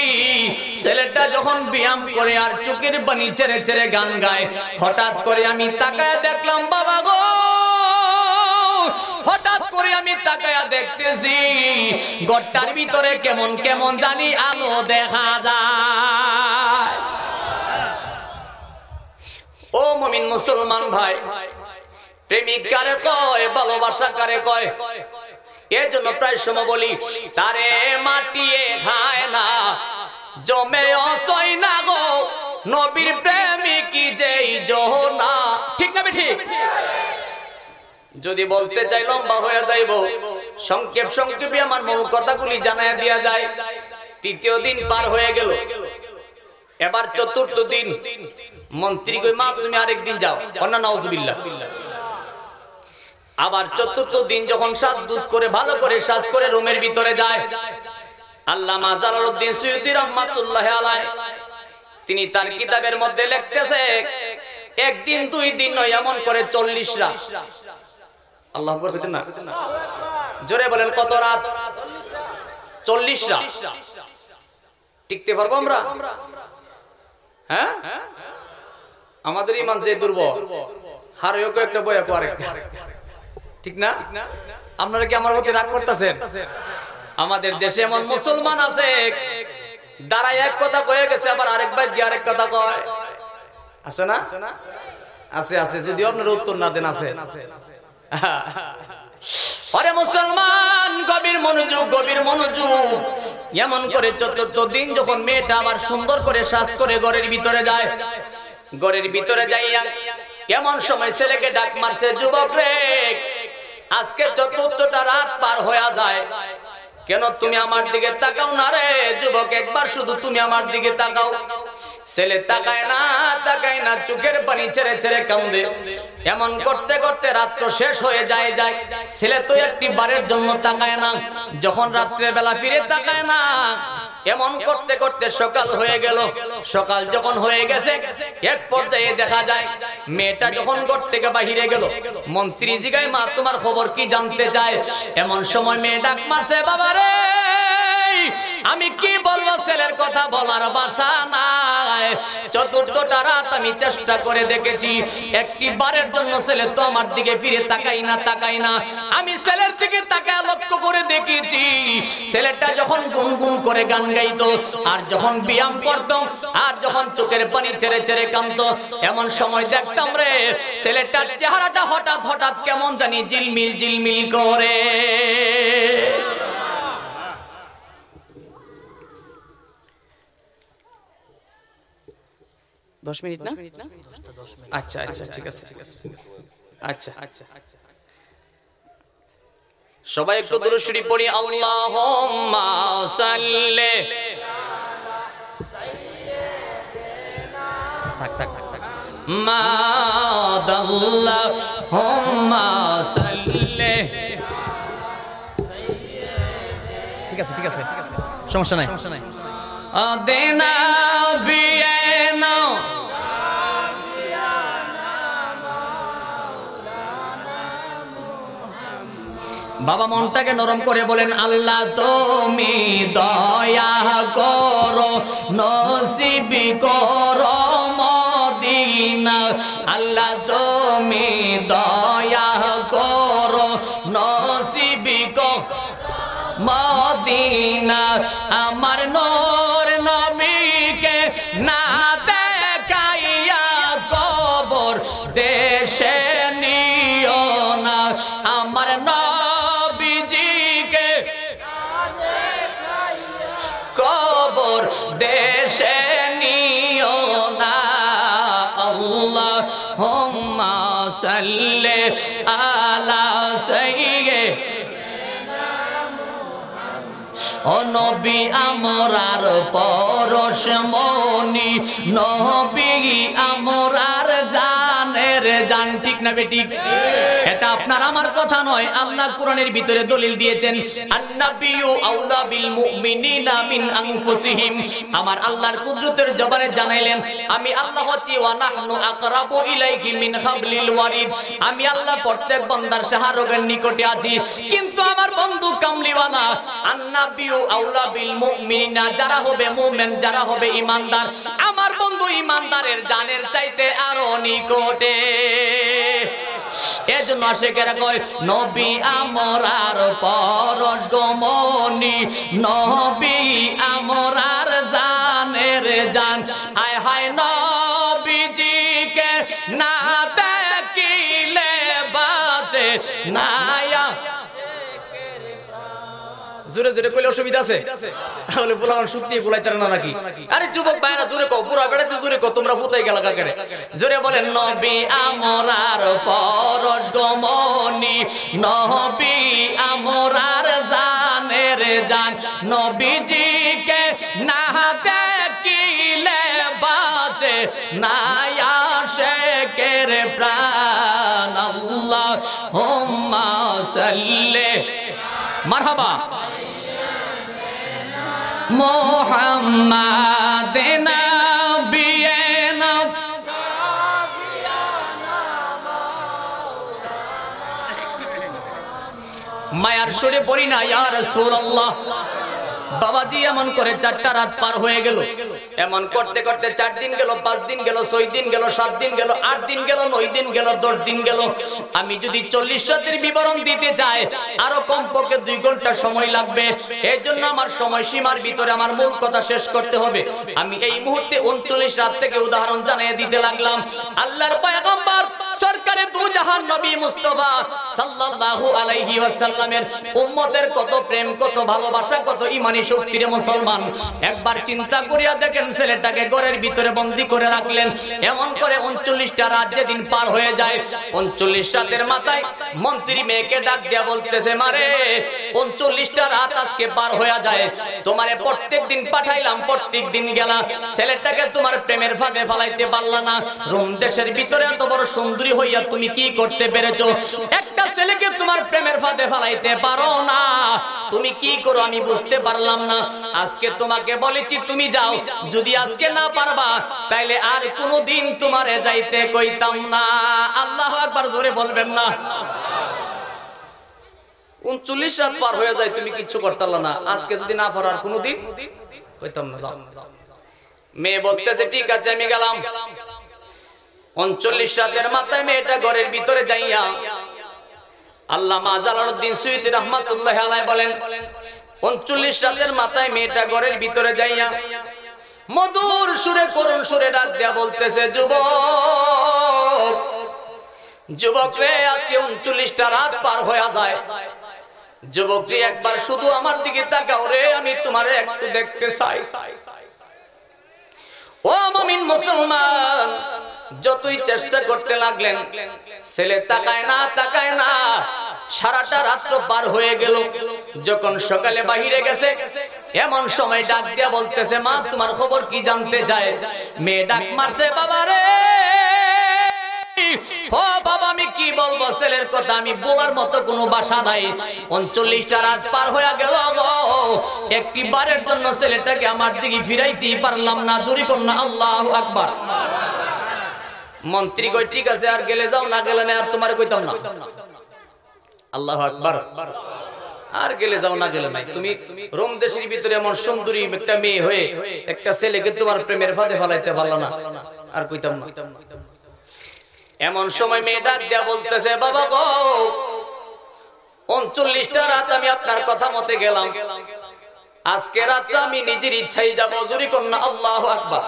Speaker 2: ছেলেটা যখন ব্যায়াম করে আর চোখের পানি ছেড়ে ছেড়ে গান গায়, হঠাৎ করে আমি তাকায় দেখলাম, বাবা গো। হঠাৎ করে আমি তাকায়া দেখতেছি গড়টার ভিতরে কেমন কেমন জানি আলো দেখা যায়। ও মমিন মুসলমান ভাই, প্রেমিক কারে কয়, ভালোবাসা কারে কয়? এই জন্য প্রায় সময় বলি, তারে মাটিয়ে খায় না, জমে অসই না গো, নবীর প্রেমিক যেই জহনা। ঠিক না ঠিক যদি বলতে চাই লম্বা হয়ে যাইব, সংক্ষেপ সংক্ষেপে আমার মূল কথাগুলি জানাই দিয়া যায়। তৃতীয় দিন পার হয়ে গেল। এবার চতুর্থ দিন। মন্ত্রী কই, মা, তুমি আরেক দিন যাও। অন্য নজবিল্লা আবার চতুর্থ দিন যখন সাজ সাজগুজ করে, ভালো করে সাজ করে রুমের ভিতরে যায়। আল্লাহ জালালউদ্দিন সৈয়দি রহমাতুল্লাহ আলাই তিনি তার কিতাবের মধ্যে লিখতেছে, একদিন, দুই দিন নয়, এমন করে চল্লিশ রাত। আল্লাহ না? জোরে বলেন, কত রাত? চল্লিশ রাত। টিকতে পারব আমরা? হ্যাঁ? আমাদের ইমান যে দুর্বল হারেও একটা বয়া করে ঠিক না? আপনারা কি আমার প্রতি রাগ করতেছেন? আমাদের দেশে এমন মুসলমান আছে, দাঁড়ায় এক কথা কয়ে গেছে, আবার আরেক ভাই গিয়ে আরেক কথা কয়। আছে না? আছে আছে যদি আপনার উত্তর না দেন, আছে। আরে মুসলমান, গভীর মনোযোগ গভীর মনোযোগ। এমন করে চতুর্থ দিন যখন মেয়েটা আবার সুন্দর করে শ্বাস করে ঘরের ভিতরে যায়, ঘরের ভিতরে যাইয়া এমন সময় ছেলেকে ডাক মারছে, যুবক রে, আজকে চতুর্থটা রাত পার হয়ে যায়। কেন তুমি আমার দিকে তাকাও না রে? যুবক, একবার শুধু তুমি আমার দিকে তাকাও। ছেলে তাকায় না তাকায় না, চোখের পানি ছেড়ে ছেড়ে কান্দে। এমন করতে করতে রাত্র শেষ হয়ে যায় যায়। ছেলে তো একটি বারের জন্য তাকায় না, যখন রাত্রে বেলা ফিরে তাকায় না এমন করতে করতে সকাল হয়ে গেল। সকাল যখন হয়ে গেছে, এক পর্যায়ে দেখা যায়, মেয়েটা যখন ঘর থেকে বাহিরে গেল, মন্ত্রী জিগায়, মা, তোমার খবর কি জানতে চায়? এমন সময় মেয়ে ডাক মারছে, বাবা রে, আমি কি বলব ছেলের কথা বলার বাসা নাই। চতুর্থটা রাত আমি চেষ্টা করে দেখেছি, একটি বারের জন্য ছেলে তো আমার দিকে ফিরে তাকাই না তাকাই না। আমি ছেলের দিকে তাকায় লক্ষ্য করে দেখেছি ছেলেটা যখন গুনগুন করে গান গাইতো আর যখন ব্যায়াম করত আর যখন চোখের পানি ছেড়ে ছেড়ে কান্ত এমন সময় দেখতাম রে ছেলেটার চেহারাটা হঠাৎ হঠাৎ কেমন জানি জিলমিল জিলমিল করে।
Speaker 3: দশ মিনিট না?
Speaker 2: আচ্ছা আচ্ছা ঠিক আছে। আচ্ছা আচ্ছা। সবাই একটু দুরুশরী পড়ি সাল্লি। থাক থাক থাক থাক। সাল্লি। ঠিক আছে ঠিক আছে সমস্যা নাই। সমস্যা নাই। আদেনা বিয়েনা বাবা মনটাকে নরম করে বলেন, আল্লাহ তুমি দয়া করো, নসিবি করো মদিনা। আল্লাহ তুমি দয়া করো, নসিবি করো মদিনা, আমার নূর সাল্লি আলা সাইয়্যিদ ও নবী আমরার পরশ মনি। নবী আমরার জানের জান ঠিক না বেটি এটা আপনার আমার কথা নয়, আল্লাহ কোরআনের ভিতরে দলিল দিয়েছেন, আন্নাবিয়ু আউলা বিল মুমিনিনা মিন আনফুসিহিম। আমার আল্লাহর কুদরতের জবানে জানাইলেন, আমি আল্লাহ হচ্ছি, ওয়া নাহনু আকরাবু ইলাইহি মিন হাবলিল ওয়ারিদ। আমি আল্লাহ প্রত্যেক বান্দার সাহারগের নিকটে আছি, কিন্তু আমার বন্ধু কামলিওয়ালা, আন্নাবিয়ু আউলা বিল মুমিনিনা যারা হবে মুমিন, যারা হবে ঈমানদার আমার বন্ধু ঈমানদারের জানের চাইতে আরও নিকটে। এজন্য আশেকেরা কয় নবী আমরার পরশ গমনি নবী আমরার জোরে জোরে কইলে অসুবিধা আছে? তাহলে বলার সত্যি বলাইতে না নাকি? আরে যুবক ভাইরা জোরে কও পুরা বেড়াতে জোরে কও, তোমরা ফুতাই গেল কাকারে? জোরে বলেন, নবী আমরার ফরজ গমনি, নবী আমরার জানের জান। নবীজিকে না দেখিলে বাঁচে না শেখের প্রাণ। আল্লাহ হুম্মা সাল্লে। মারহাবা। মোহাম্মদ মায়ার সুরে পড়ি না ইয়া রাসূলুল্লাহ। বাবাজি এমন করে চারটা রাত পার হয়ে গেল। এমন করতে করতে চার দিন গেল, পাঁচ দিন গেল, ছয় দিন গেল, সাত দিন গেল, আট দিন গেল, নয় দিন গেল, দশ দিন গেল। আমি যদি চল্লিশ রাতের বিবরণ দিতে চাই, আরও কমপক্ষে দুই ঘণ্টা সময় লাগবে। এই জন্য আমার সময় সীমার ভিতরে আমার মূল কথা শেষ করতে হবে। আমি এই মুহূর্তে উনচল্লিশ রাত থেকে উদাহরণ জানিয়ে দিতে লাগলাম। আল্লাহর পয়গম্বর সরকারে দু জাহান নবী মুস্তফা সাল্লাল্লাহু আলাইহি ওয়াসাল্লামের উম্মতের কত প্রেম, কত ভালোবাসা, কত ইমানি শক্তির মুসলমান, একবার চিন্তা করিয়া দেখেন ছেলেটাকে ঘরের ভিতরে বন্দি করে রাখলেন। এমন করে উনচল্লিশটা রাত যেদিন পার হয়ে যায়, উনচল্লিশ রাতের মাথায় মন্ত্রী মেয়েকে ডাক দিয়া বলতেছে মারে উনচল্লিশটা রাত আজকে পার হয়ে যায়। তোমারে প্রত্যেক দিন পাঠাইলাম, প্রত্যেক দিন গেলা। ছেলেটাকে তোমার প্রেমের ফাঁদে ফালাইতে পারলা না। রোম দেশের ভিতরে এত বড় সুন্দরী হইয়া তুমি কি করতে পেরেছ? একটা ছেলেকে তোমার প্রেমের ফাঁদে ফালাইতে পারো না। তুমি কি করো আমি বুঝতে পারলাম না। আজকে তোমাকে বলেছি, তুমি যাও। যদি আজকে না পারবা, তাইলে আর কোনোদিন তোমারে যাইতে কইতাম না। আল্লাহ একবার জোরে বলবেন না। উনচল্লিশ রাত পার হয়ে যায়, তুমি কিচ্ছু করতাল না। আজকে যদি না পারো আর কোনোদিন, কইতাম না, যাও। মেয়ে বলতেছে, ঠিক আছে, আমি গেলাম। উনচল্লিশ রাতের মাথায় মেয়েটা ঘরের ভিতরে যাইয়া আল্লাহ মা জালালউদ্দিন সুইতি রহমাতুল্লাহ আলাই বলেন মাথায় মেয়েটা ঘরের ভিতরে যাইয়া মধুর সুরে সুরে ডাক দেয়া বলতেছে, যুবক যুবক উনচল্লিশটা রাত পার যায়। যুবক একবার শুধু আমার দিকে তাকাও রে, আমি তোমারে একটু দেখতে চাই। ও মমিন মুসলমান, যতই চেষ্টা করতে লাগলেন ছেলে তাকায় না তাকায় না। সারাটা রাত্র পার হয়ে গেল। যখন সকালে বাহিরে গেছে, এমন সময় ডাক দিয়া বলতেছে, মা, তোমার খবর কি জানতে চায় মেয়ে ডাক মারছে, বাবা রে! ও বাবা, আমি কি বলব? ছেলের কথা আমি বলার মতো কোনো বাসা নাই। উনচল্লিশটা রাত পার হয়ে গেল একটি বারের জন্য ছেলেটাকে আমার দিকে ফিরাইতেই পারলাম না। জোরি না আল্লাহ আকবার। মন্ত্রী কই, ঠিক আছে, আর গেলে যাও, না গেলে আর তোমার কইতাম না। আল্লাহ আকবার। আর গেলে যাও, না গেলে নাই। তুমি রোম দেশের ভিতরে এমন সুন্দরী একটা মেয়ে হয়ে একটা ছেলেকে তোমার প্রেমের ফাঁদে ফেলাইতে পারল না, আর কইতাম না। এমন সময় মেয়ে ডাক দিয়া বলতেছে, বাবা গো, উনচল্লিশটা রাত আমি আপনার কথা মতে গেলাম। আজকে রাতটা আমি নিজের ইচ্ছাই যাব। জুরি কন্যা, আল্লাহ আকবার।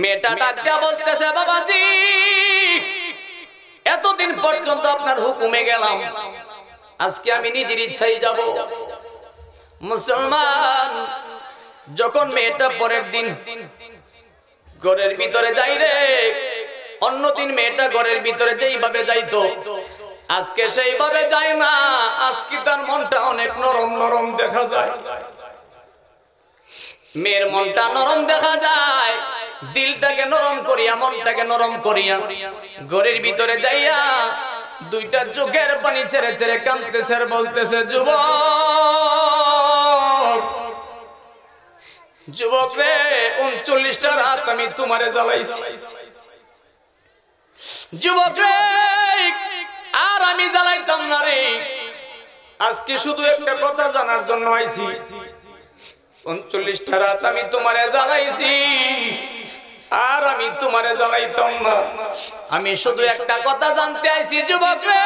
Speaker 2: মেয়েটা ডাক দিয়া বলতেছে বাবাজি? এতদিন পর্যন্ত আপনার হুকুমে গেলাম। আজকে আমি নিজের ইচ্ছাই যাব। মুসলমান যখন মেয়েটা পরের দিন ঘরের ভিতরে যাই রে অন্যদিন মেয়েটা ঘরের ভিতরে যেইভাবে যাইতো আজকে সেইভাবে যায় না। আজকে তার মনটা অনেক নরম নরম দেখা যায়। মেয়ের মনটা নরম দেখা যায়। দিলটাকে নরম করিয়া, মনটাকে নরম করিয়া ঘরের ভিতরে যাইয়া দুইটা চোখের পানি ছেড়ে ছেড়ে কাঁদতেছে বলতেছে, যুবক যুবক রে, উনচল্লিশটা রাত আমি তোমারে জ্বালাইছি। যুবক রে, আর আমি জ্বালাইতাম না রে। আজকে শুধু একটা কথা জানার জন্য আইছি। উনচল্লিশটা রাত আমি তোমারে জ্বালাইছি। আর আমি তোমারে জ্বালাইতাম না। আমি শুধু একটা কথা জানতে আইছি, যুবক রে।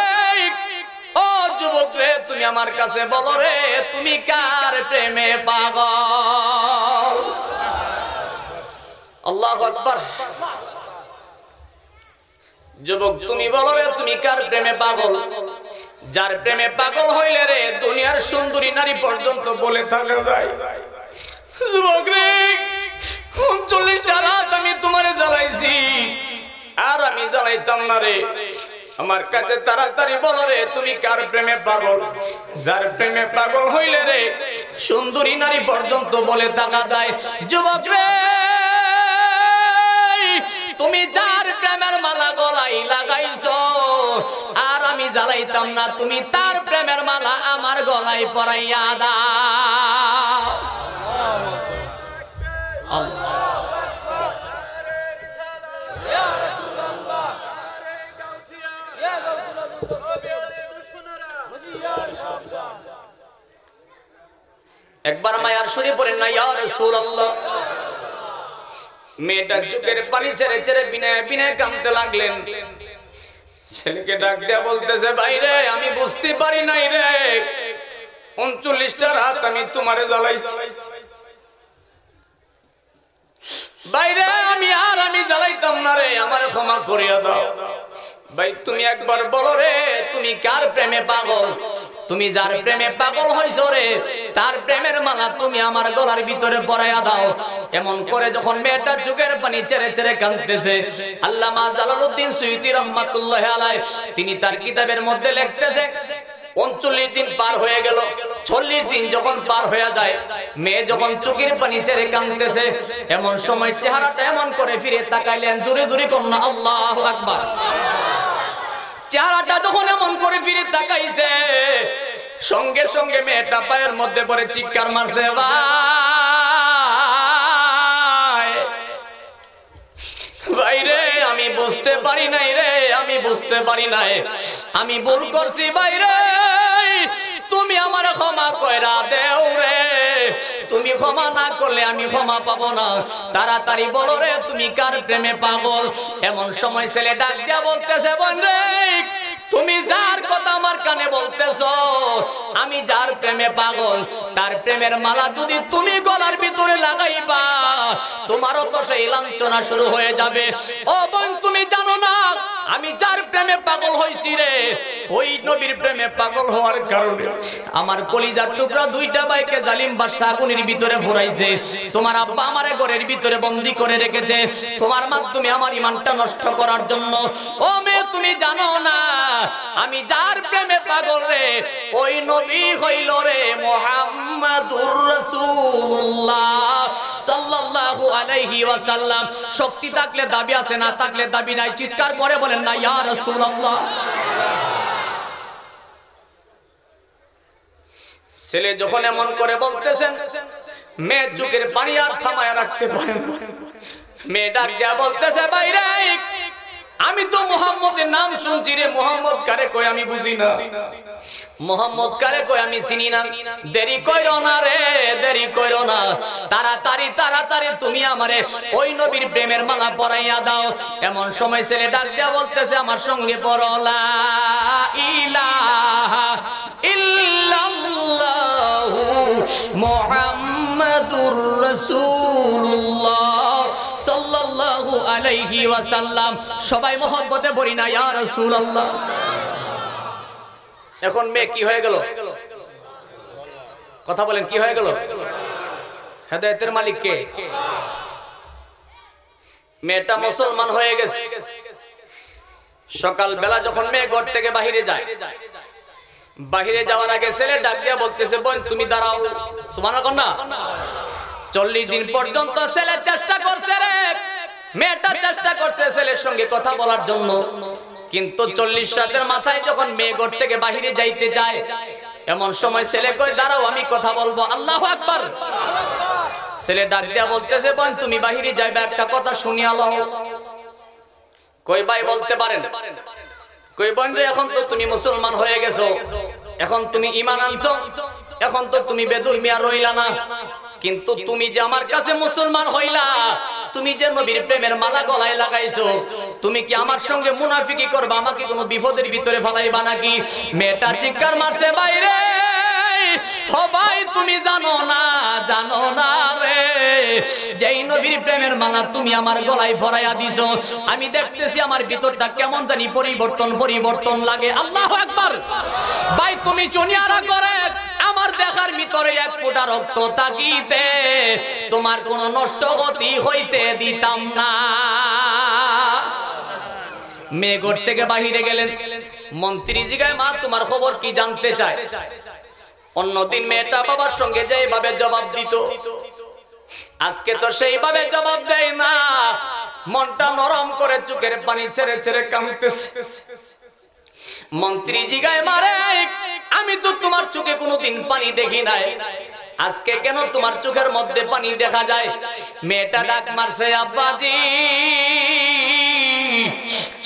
Speaker 2: ও যুবক রে, তুমি আমার কাছে বলো রে, তুমি কার প্রেমে পাগল? আল্লাহ আকবার। যুবক, তুমি বলো রে, তুমি কার প্রেমে পাগল? যার প্রেমে পাগল হইলে রে, দুনিয়ার সুন্দরী নারী পর্যন্ত বলে থাকা যায়। যুবক রে উনচল্লিশটা রাত আমি আমি জ্বালাইতাম না রে। আমার কাছে তাড়াতাড়ি বলো রে, তুমি কার প্রেমে পাগল? যার প্রেমে পাগল হইলে রে, সুন্দরী নারী পর্যন্ত বলে থাকা যায় যুবক তুমি যার প্রেমের মালা গলাই লাগাইছো, আর আমি জ্বালাইতাম না, তুমি তার প্রেমের মালা আমার গলায় পরাইয়া দাও। আল্লাহ। একবার মায়ার শুনে পড়েন না, ইয়া রাসূলুল্লাহ। মেয়েটা চোখের পানি ছেড়ে ছেড়ে বিনায় বিনায় কামতে লাগলেন। ছেলেকে ডাক দেয়া বলতেছে বাইরে আমি বুঝতে পারি নাই রে। উনচল্লিশটা রাত আমি তোমারে জ্বালাইছি। বাইরে আমি আর আমি জ্বালাইতাম না রে, আমার ক্ষমা করিয়া দাও। ভাই, তুমি একবার বলো রে, তুমি কার প্রেমে পাগল? তুমি যার প্রেমে পাগল হইছো রে, তার প্রেমের মালা তুমি আমার গলার ভিতরে পরাইয়া দাও। এমন করে যখন মেয়েটা যুগের পানি ছেড়ে ছেড়ে কাঁদতেছে, আল্লামা জালালউদ্দিন সুয়ুতি রহমাতুল্লাহ আলাই তিনি তার কিতাবের মধ্যে লিখতেছে, উনচল্লিশ দিন পার হয়ে গেল। চল্লিশ দিন যখন পার হয়ে যায়, মেয়ে যখন চোখের পানি ছেড়ে কাঁদতেছে, এমন সময় চেহারাটা এমন করে ফিরে তাকাইলেন, জোরে জোরে কন্যা, আল্লাহ আকবার। চেহারাটা যখন এমন করে ফিরে তাকাইছে, সঙ্গে সঙ্গে মেয়েটা পায়ের মধ্যে পরে চিৎকার মারছে, ভাই রে, আমি বুঝতে পারি নাই রে, আমি বুঝতে পারি নাই, আমি ভুল করছি, ভাই রে। আমার ক্ষমা কয়রা দেও রে। তুমি ক্ষমা না করলে আমি ক্ষমা পাবো না। তাড়াতাড়ি বলো রে, তুমি কার প্রেমে পাগল? এমন সময় ছেলে ডাক দিয়া বলতেছে, বন্ধে তুমি যার কথা আমার কানে বলতেছ, আমি যার প্রেমে পাগল, তার প্রেমের মালা যদি তুমি গলার ভিতরে লাগাইবা, তোমারও তো সেই লাঞ্ছনা শুরু হয়ে যাবে। ও বোন, তুমি জানো না, আমি যার প্রেমে পাগল হইছি রে। ওই নবীর প্রেমে পাগল হওয়ার কারণে আমার কলিজার টুকরা দুইটা বাইকে জালিম বা আগুনের ভিতরে ভরাইছে। তোমার আব্বা আমারে ঘরের ভিতরে বন্দি করে রেখেছে। তোমার মাধ্যমে আমার ইমানটা নষ্ট করার জন্য। ও মেয়ে, তুমি জানো না আমি যার প্রেমে পাগল রে, ওই নবী হইল রে মোহাম্মদুর রাসূলুল্লাহ সাল্লাল্লাহু আলাইহি ওয়াসাল্লাম। শক্তি থাকলে দাবি আছে, না থাকলে দাবি নাই। চিৎকার করে বলেন, না, ইয়া রাসূলুল্লাহ। ছেলে যখন এমন করে বলতেছেন মেয়ে চোখের পানি আর থামায় রাখতে পারেন। মেয়ে ডাক দিয়া বলতেছে, বাইরে আমি তো মোহাম্মদের নাম শুনছি রে। মোহাম্মদ কারে কই আমি বুঝি না? মোহাম্মদ কারে কই আমি চিনি না? দেরি কইরো না রে, দেরি কইরো না। তাড়াতাড়ি তাড়াতাড়ি তুমি আমারে ওই নবীর প্রেমের মালা পরাইয়া দাও। এমন সময় ছেলে ডাক দিয়া বলতেছে, আমার সঙ্গে পড়ো, লা ইলাহা ইল্লাল্লাহু মুহাম্মাদুর রাসূলুল্লাহ। সবাই মহব্বতে পড়ি না, ইয়া এখন মেয়ে কি হয়ে গেল? কথা বলেন, কি হয়ে গেল? হেদায়তের মালিক কে? মেয়েটা মুসলমান হয়ে গেছে। সকাল বেলা যখন মেয়ে ঘর থেকে বাহিরে যায়, বাহিরে যাওয়ার আগে ছেলে ডাক দিয়া বলতেছে, বোন, তুমি দাঁড়াও। সুমানা কন্যা চল্লিশ দিন পর্যন্ত ছেলে চেষ্টা করছে রে। মেয়েটা চেষ্টা করছে ছেলের সঙ্গে কথা বলার জন্য। কিন্তু চল্লিশ রাতের মাথায় যখন মেয়ে ঘর থেকে বাহিরে যাইতে যায় এমন সময় ছেলে কই দাঁড়াও আমি কথা বলব। আল্লাহ আকবার। ছেলে ডাক দিয়া বলতেছে বোন তুমি বাহিরে যাইবে একটা কথা শুনিয়া লও। কই ভাই বলতে পারেন। কই বোন রে এখন তো তুমি মুসলমান হয়ে গেছো। এখন তুমি ইমান আনছো। এখন তো তুমি বেদুর মিয়া রইলা না। কিন্তু তুমি যে আমার কাছে মুসলমান হইলা, তুমি যে নবীর প্রেমের মালা গলায় লাগাইছো, তুমি কি আমার সঙ্গে মুনাফিকি করবা, আমাকে কোনো বিপদের ভিতরে ফেলাইবা নাকি? মেয়েটা চিৎকার মারছে বাইরে ভাই, তুমি জানো না জানো না রে, যেই নবীর প্রেমের মালা তুমি আমার গলায় ভরাইয়া দিছো, আমি দেখতেছি আমার ভিতরটা কেমন জানি পরিবর্তন পরিবর্তন লাগে। আল্লাহ একবার ভাই, তুমি চুনিয়ারা করে দেখার ভিতরে এক ফোঁটা রক্ত তাকিতে তোমার কোন নষ্ট গতি হইতে দিতাম না। মেয়ে ঘর থেকে বাহিরে গেলেন। মন্ত্রী জিগায় মা, তোমার খবর কি জানতে চায়? অন্যদিন মেয়েটা বাবার সঙ্গে যেভাবে জবাব দিত, আজকে তো সেইভাবে জবাব দেয় না। মনটা নরম করে চোখের পানি ছেড়ে ছেড়ে কাঁদতেছে। মন্ত্রী জিগায় মারে, আমি তো তোমার চোখে কোনোদিন পানি দেখি নাই। আজকে কেন তোমার চোখের মধ্যে পানি দেখা যায়? মেয়েটা ডাক মারছে, আব্বাজি।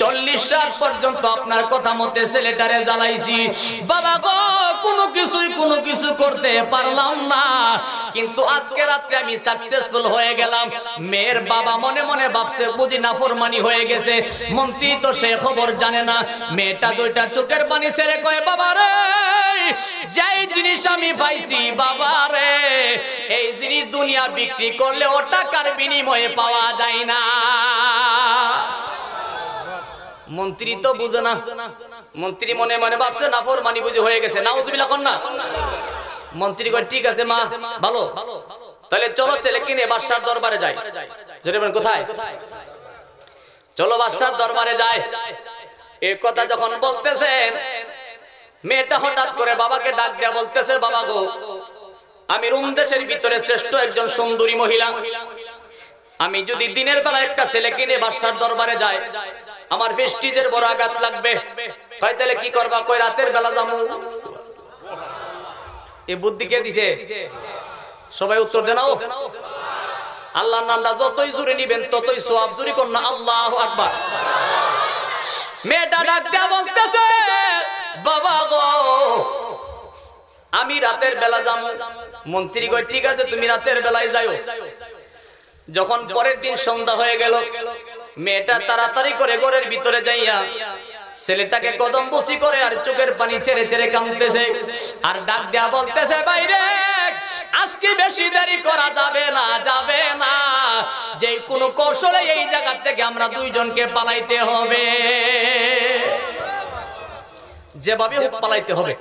Speaker 2: চল্লিশ রাত পর্যন্ত আপনার কথা মতে ছেলেটারে জ্বালাইছি। বাবা গো, কোনো কিছুই কোনো কিছু করতে পারলাম না। কিন্তু আজকে রাত্রে আমি সাকসেসফুল হয়ে গেলাম। মেয়ের বাবা মনে মনে ভাবছে, বুঝি নাফরমানি হয়ে গেছে। মন্ত্রী তো সে খবর জানে না। মেয়েটা দুইটা চোখের পানি ছেড়ে কয়, বাবা রে, যেই জিনিস আমি পাইছি, বাবা রে, এই জিনিস দুনিয়া বিক্রি করলে ও টাকার বিনিময়ে পাওয়া যায় না। মন্ত্রী তো বুঝে না। মন্ত্রী মনে মনে ভাবছে নাফর মানি বুঝে হয়ে গেছে। নাউজুবিল্লাহ কন না। মন্ত্রী কয়, ঠিক আছে মা, ভালো। তাহলে চলো ছেলে কিনে বাদশার দরবারে জোরে বলেন, কোথায়? চলো বাদশার দরবারে যায় এই কথা যখন বলতেছেন মেয়েটা হঠাৎ করে বাবাকে ডাক দেয়া বলতেছে, বাবা গো, আমি রুম দেশের ভিতরে শ্রেষ্ঠ একজন সুন্দরী মহিলা। আমি যদি দিনের বেলা একটা ছেলে কিনে বাদশার দরবারে যাই আমার ভেস্টিজের বড় আঘাত লাগবে। কয়, তাহলে কি করবা? কই রাতের বেলা যাব এই বুদ্ধি কে দিছে? সবাই উত্তর দেনাও আল্লাহর নামটা যতই জুড়ে নিবেন, ততই সোয়াব কর না। আল্লাহ আকবার। মেয়েটা ডাক দেয়া বলতেছে, বাবা গো, আমি রাতের বেলা যাম। মন্ত্রী কই ঠিক আছে, তুমি রাতের বেলায় যাও যখন পরের দিন সন্ধ্যা হয়ে গেল মেয়েটা তাড়াতাড়ি করে ঘরের ভিতরে যাইয়া ছেলেটাকে কদম বসি করে আর চোখের পানি ছেড়ে ছেড়ে কাঁদতেছে। আর ডাক দেয়া বলতেছে, বাইরে, আজকে বেশি দেরি করা যাবে না যাবে না। যে কোনো কৌশলে এই জায়গা থেকে আমরা দুইজনকে পালাইতে হবে। যেভাবে হোক পালাইতে হবে।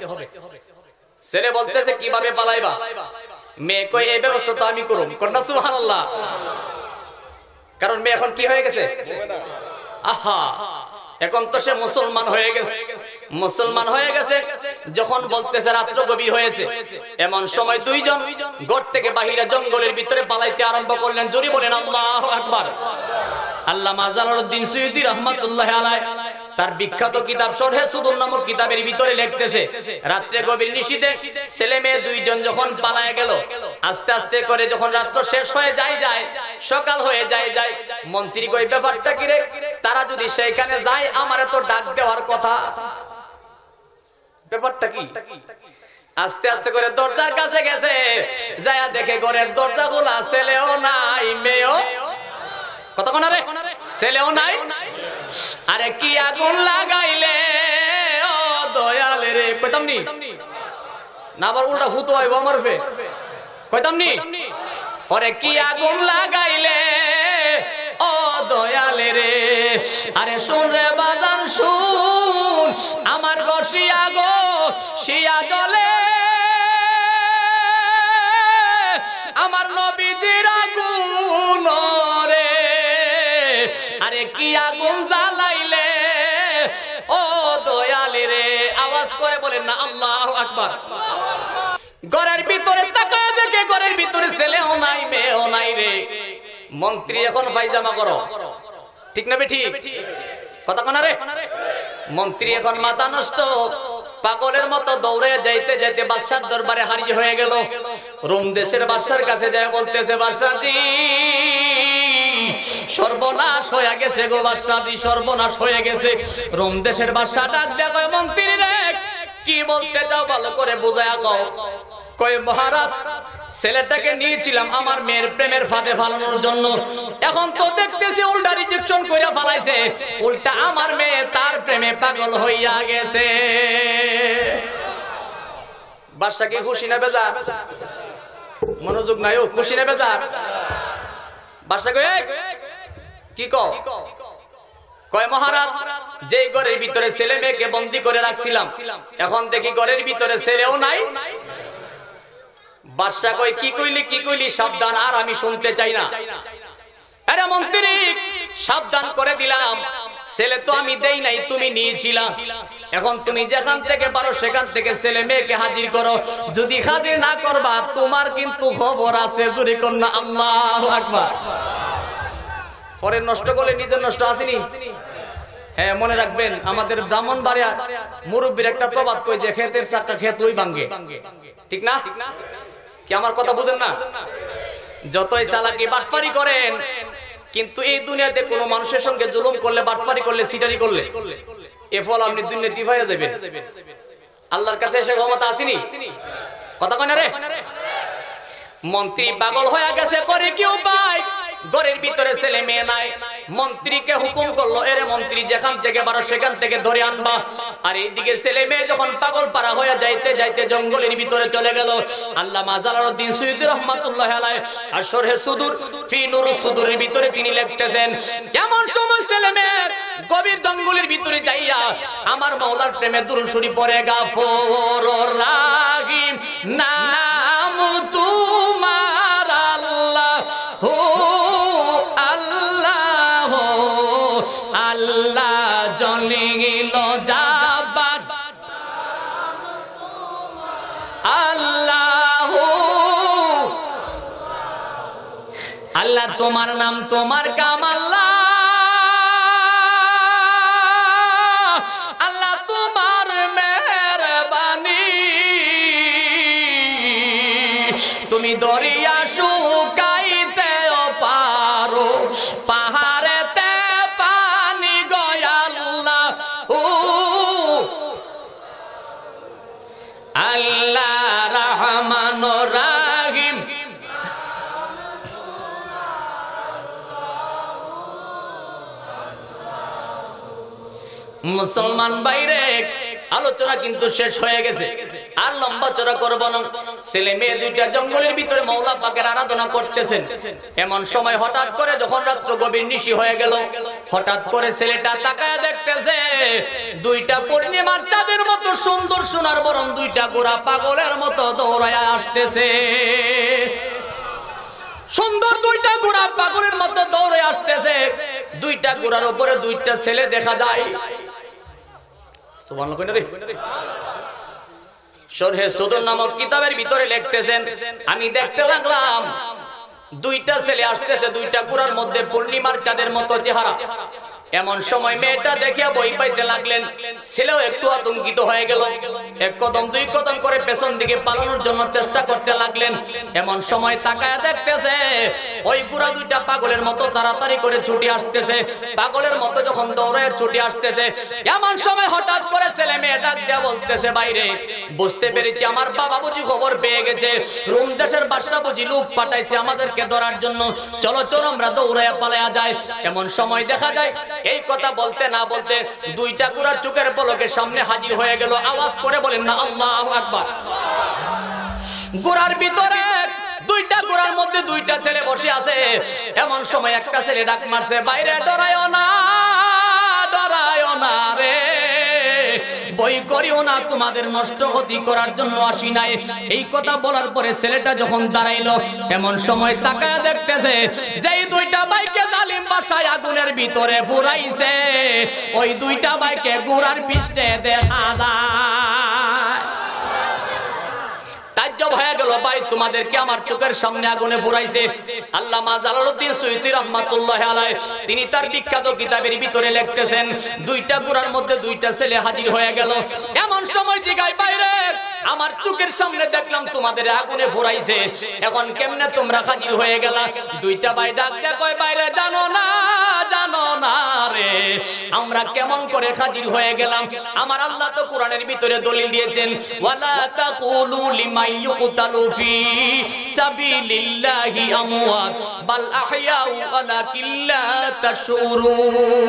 Speaker 2: ছেলে বলতেছে, কীভাবে পালাইবা? মেয়ে কই এই ব্যবস্থা তো আমি করুম। কন্যা, সুবহানাল্লাহ। কারণ মেয়ে এখন কি হয়ে গেছে? আহা, এখন তো সে মুসলমান হয়ে গেছে। মুসলমান হয়ে গেছে, যখন বলতেছে রাত্র গভীর হয়েছে। এমন সময় দুইজন গড় থেকে বাহিরে জঙ্গলের ভিতরে পালাইতে আরম্ভ করলেন। জোরে বলেন, আল্লাহ আকবার। আল্লাহ মাজালুদ্দিন সৈয়দি রহমতুল্লাহ আলাই তার বিখ্যাত কিতাব সরহে সুদুর নামক কিতাবের ভিতরে লিখতেছে, রাত্রে গভীর নিশীতে ছেলে মেয়ে দুইজন যখন পালায় গেল, আস্তে আস্তে করে যখন রাত্র শেষ হয়ে যায় যায়, সকাল হয়ে যায় যায়, মন্ত্রী কই ব্যাপারটা কি রে? তারা যদি সেইখানে যায়, আমার তো ডাক দেওয়ার কথা। ব্যাপারটা কি? আস্তে আস্তে করে দরজার কাছে গেছে, যায়া দেখে ঘরের দরজা গুলা ছেলেও নাই, মেয়েও। কতক্ষণ ছেলেও নাই? আরে কি আগুন লাগাইলে? ও দয়ালে রে। কইতাম নি না আবার উল্টা ফুতো হইব আমার ফে। কইতাম নি ওরে কি আগুন লাগাইলে? ও দয়ালে রে। আরে শুন রে বাজান শুন। আমার বসিয়া গো শিয়া জলে। আমার নবীজির আগুন রে আরে কি আগুন জ্বালাইলে আকবার। ঘরের ভিতরে তাকায় দেখে ঘরের ভিতরে ছেলেও নাই, মেয়েও নাই রে। মন্ত্রী এখন পায়জামা করো ঠিক না বেঠি? কথা কোনা মন্ত্রী এখন মাথা নষ্ট। পাগলের মতো দৌড়ে যাইতে যাইতে বাদশার দরবারে হারিয়ে হয়ে গেল। রোম দেশের বাদশার কাছে যায় বলতেছে, বাদশাজি, সর্বনাশ হয়ে গেছে গো বাদশাজি, সর্বনাশ হয়ে গেছে। রোম দেশের বাদশা ডাক দেখো মন্ত্রী রে কি বলতে চাও ভালো করে বুঝায়া কও কই মহারাজ ছেলেটাকে নিয়েছিলাম আমার মেয়ের প্রেমের ফাঁদে ফালানোর জন্য। এখন তো দেখতেছি উল্টা রিজেকশন কইরা ফালাইছে। উল্টা আমার মেয়ে তার প্রেমে পাগল হইয়া গেছে। বাদশা খুশি না বেজা? মনোযোগ নাই ও খুশি না বেজা? বাদশা কই "এই, কি কও? কয়, মহারাজ যে ঘরের ভিতরে ছেলে মেয়েকে বন্দি করে রাখছিলাম, এখন দেখি ঘরের ভিতরে ছেলেও নাই? বাদশা কই কি কইলি কি কইলি, সাবধান, আর আমি শুনতে চাই না। আরে মন্ত্রী, সাবধান করে দিলাম। ছেলে তো আমি দেই নাই, তুমি নিয়েছিলা। এখন তুমি যেখান থেকে পারো, সেখান থেকে ছেলে মেয়েকে হাজির করো। যদি হাজির না করবা, তোমার কিন্তু খবর আছে যদি কন্যা, আল্লাহ আকবার। পরে নষ্ট করলে নিজের নষ্ট আসেনি। হ্যাঁ মনে রাখবেন, আমাদের ব্রাহ্মণ বাড়িয়া মুরব্বীর একটা প্রবাদ কই যে ক্ষেতের চারটা ক্ষেত ওই ভাঙ্গে। ঠিক না? কি আমার কথা বুঝেন না? যতই চালাকি বাটফারি করেন, কিন্তু এই দুনিয়াতে কোনো মানুষের সঙ্গে জুলুম করলে, বাটফারি করলে, সিটারি করলে, এ ফল আপনি দুনিয়া দিভাইয়া যাবেন। আল্লাহর কাছে এসে ক্ষমতা আসেনি? কথা কয় না রে? মন্ত্রী পাগল হয়ে গেছে করে কেউ উপায় ঘরের ভিতরে ছেলে মেয়ে নাই। মন্ত্রীকে হুকুম করল, এরে মন্ত্রী, যেখান থেকে পারো সেখান থেকে ধরে আনবা। আর এইদিকে ছেলে মেয়ে যখন পাগল পারা হয়ে যাইতে যাইতে জঙ্গলের ভিতরে চলে গেল। আল্লাহ মাজালুদ্দিন সৈয়দ রহমাতুল্লাহ আলাই আর সরহে সুদূর, ফি নুর সুদূরের ভিতরে তিনি লিখতেছেন কেমন সময় ছেলে মেয়ে গভীর জঙ্গলের ভিতরে যাইয়া আমার মাওলার প্রেমে দুরুসুরি পরে গাফর রাহিম নাম আল্লাহ তোমার নাম তোমার কাম আল্লাহ। আল্লাহ তোমার মেহরবানি। তুমি দরিয়া শুকাইতে মুসলমান বাইরে, আলোচনা কিন্তু শেষ হয়ে গেছে। আর লম্বা চড়া করব না। ছেলে মেয়ে দুইটা জঙ্গলের ভিতরে মৌলা পাকের আরাধনা করতেছেন। এমন সময় হঠাৎ করে যখন রাত্র গভীর নিশি হয়ে গেল, হঠাৎ করে ছেলেটা তাকায় দেখতেছে, দুইটা পূর্ণিমার চাঁদের মতো সুন্দর সোনার বরং দুইটা গোড়া পাগলের মতো দৌড়ায় আসতেছে। সুন্দর দুইটা গোড়া পাগলের মতো দৌড়ে আসতেছে। দুইটা গোড়ার উপরে দুইটা ছেলে দেখা যায়। কিতাবের ভিতরে লিখতেছেন, আমি দেখতে লাগলাম, দুইটা ছেলে আসতেছে, দুইটা কুরার মধ্যে পূর্ণিমার চাঁদের মতো চেহারা। এমন সময় মেয়েটা দেখিয়া বই পাইতে লাগলেন। ছেলেও একটু আতঙ্কিত হয়ে গেল। এক কদম, দুই কদম করে পেছন দিকে পালানোর জন্য চেষ্টা করতে লাগলেন। এমন সময় তাকায় দেখতেছে, ওই কুড়া দুইটা পাগলের মতো তাড়াতাড়ি করে ছুটি আসতেছে। পাগলের মতো যখন দৌড়ে ছুটি আসতেছে, এমন সময় হঠাৎ করে ছেলে মেয়ে ডাক দিয়া বলতেছে, বাইরে, বুঝতে পেরেছি, আমার বাবা বুঝি খবর পেয়ে গেছে। রুম দেশের বাদশা বুঝি লোক পাঠাইছে আমাদেরকে ধরার জন্য। চলো চলো, আমরা দৌড়াইয়া পালাইয়া যায় এমন সময় দেখা যায় এই কথা বলতে না বলতে দুইটা কুড়া চোখের পলকের সামনে হাজির হয়ে গেল। আওয়াজ করে বলেন, না, আল্লাহ আকবার। গোড়ার ভিতরে দুইটা গোড়ার মধ্যে দুইটা ছেলে বসে আছে। এমন সময় একটা ছেলে ডাক মারছে, বাইরে ডরায় না ডরায় না রে। বই করিও না, তোমাদের নষ্ট ক্ষতি করার জন্য আসি নাই। এই কথা বলার পরে ছেলেটা যখন দাঁড়াইলো, এমন সময় তাকায় দেখতেছে, যেই দুইটা বাইকে জালিম বাসায় আগুনের ভিতরে ফুরাইছে, ওই দুইটা বাইকে গোড়ার পৃষ্ঠে দেখা যায়। আমার চোখের সামনে দেখলাম তোমাদের আগুনে ফুরাইছে এখন কেমনে তোমরা হাজির হয়ে গেলা? দুইটা বাইরে, জানো না জানো না রে, আমরা কেমন করে হাজির হয়ে গেলাম? আমার আল্লাহ তো কোরআনের ভিতরে দলিল দিয়েছেন, ওয়ালা তাকুলু يقتل في سبيل الله أموات بل أحياء ولكن لا تشعرون.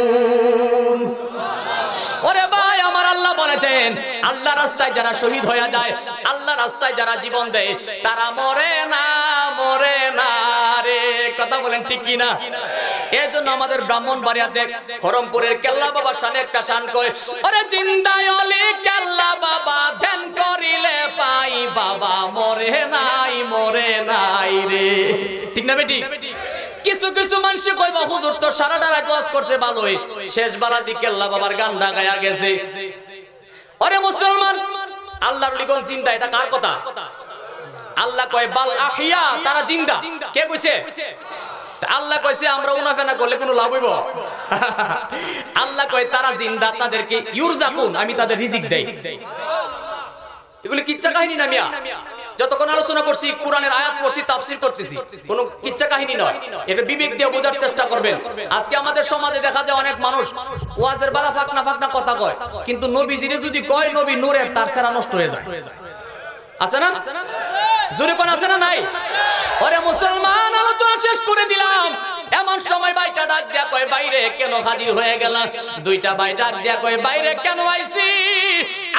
Speaker 2: ভাই আমার আল্লাহ বলেছেন, আল্লাহ রাস্তায় যারা শহীদ হয়ে যায়, আল্লাহ রাস্তায় যারা জীবন দেয়, তারা মরে না মরে না রে। কথা বলেন ঠিক কি না এই জন্য আমাদের ব্রাহ্মণ বাড়িয়াতে খরমপুরের কেল্লা বাবা শানে একটা শান কয় ওরে জিন্দায় কেল্লা বাবা, ধ্যান করিলে পাই বাবা, মরে নাই মরে নাই রে। ঠিক না বেটি? কিছু কিছু মানুষ কইবা, হুজুর তো সারাটা রাত ওয়াজ করছে, ভালোই। শেষ বারা দিকে আল্লাহ বাবার গান ডাকায়া গেছে। ওরে মুসলমান, আল্লাহর লিগন চিন্তা এটা কার কথা? আল্লাহ কয়, বাল আখিয়া, তারা জিন্দা। কে কইছে? আল্লাহ কইছে, আমরা উনাফেনা করলে কোনো লাভ হইব? আল্লাহ কয়, তারা জিন্দা, তাদেরকে ইউরজাকুন, আমি তাদের রিজিক দেই। এগুলি কিচ্ছা কাহিনী না মিয়া? যতক্ষণ আলোচনা করছি, কোরআনের আয়াত পড়ছি, তাফসির করতেছি, কোন কিচ্ছা কাহিনী নয়। এটা বিবেক দিয়ে বোঝার চেষ্টা করবেন। আজকে আমাদের সমাজে দেখা যায় অনেক মানুষ ওয়াজের বালা ফাঁকনা ফাঁকনা কথা কয়, কিন্তু নবী নবীজিরে যদি কয়, নবী নূরের, তার সেরা নষ্ট হয়ে যায়। আছে না? জোরে কোন আছে না নাই। ওরে মুসলমান, আলোচনা শেষ করে দিলাম। এমন সময় বাইটা ডাক দিয়া কয়, বাইরে কেন হাজির হয়ে গেল? দুইটা ভাই ডাক দিয়া কয়, বাইরে কেন আইছি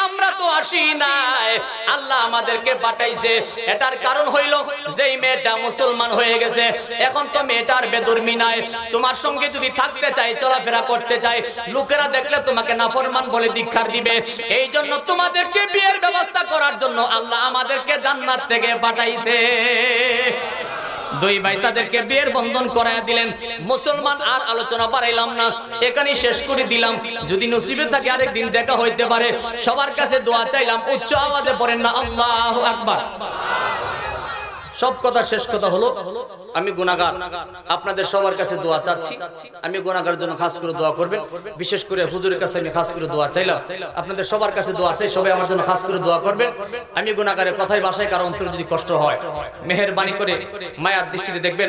Speaker 2: আমরা তো আসি নাই। আল্লাহ আমাদেরকে পাঠাইছে। এটার কারণ হইল, যেই মেয়েটা মুসলমান হয়ে গেছে, এখন তো মেয়েটার বেদর্মি নাই। তোমার সঙ্গে যদি থাকতে চাই, চলাফেরা করতে চাই, লোকেরা দেখলে তোমাকে নাফরমান বলে দীক্ষার দিবে। এই জন্য তোমাদেরকে বিয়ের ব্যবস্থা করার জন্য আল্লাহ আমাদেরকে জান্নাত থেকে পাঠাইছে। দুই ভাই তাদেরকে বিয়ের বন্ধন করায় দিলেন। মুসলমান আর আলোচনা বাড়াইলাম না। এখানে শেষ করে দিলাম। যদি নসিবে থাকে আরেকদিন দেখা হইতে পারে। সবার কাছে দোয়া চাইলাম। উচ্চ আওয়াজে পড়েন না। আল্লাহ আকবার। সব কথা শেষ কথা হলো, আমি গুণাগার আপনাদের সবার কাছে দোয়া চাচ্ছি। আমি গুণাগার জন্য খাস করে দোয়া করবেন। বিশেষ করে হুজুরের কাছে আমি খাস করে দোয়া চাইলাম। আপনাদের সবার কাছে দোয়া চাই, সবাই আমার জন্য খাস করে দোয়া করবেন। আমি গুণাগারের কথাই বাসায় কারও অন্তর যদি কষ্ট হয়, মেহেরবানি করে মায়ার দৃষ্টিতে দেখবেন।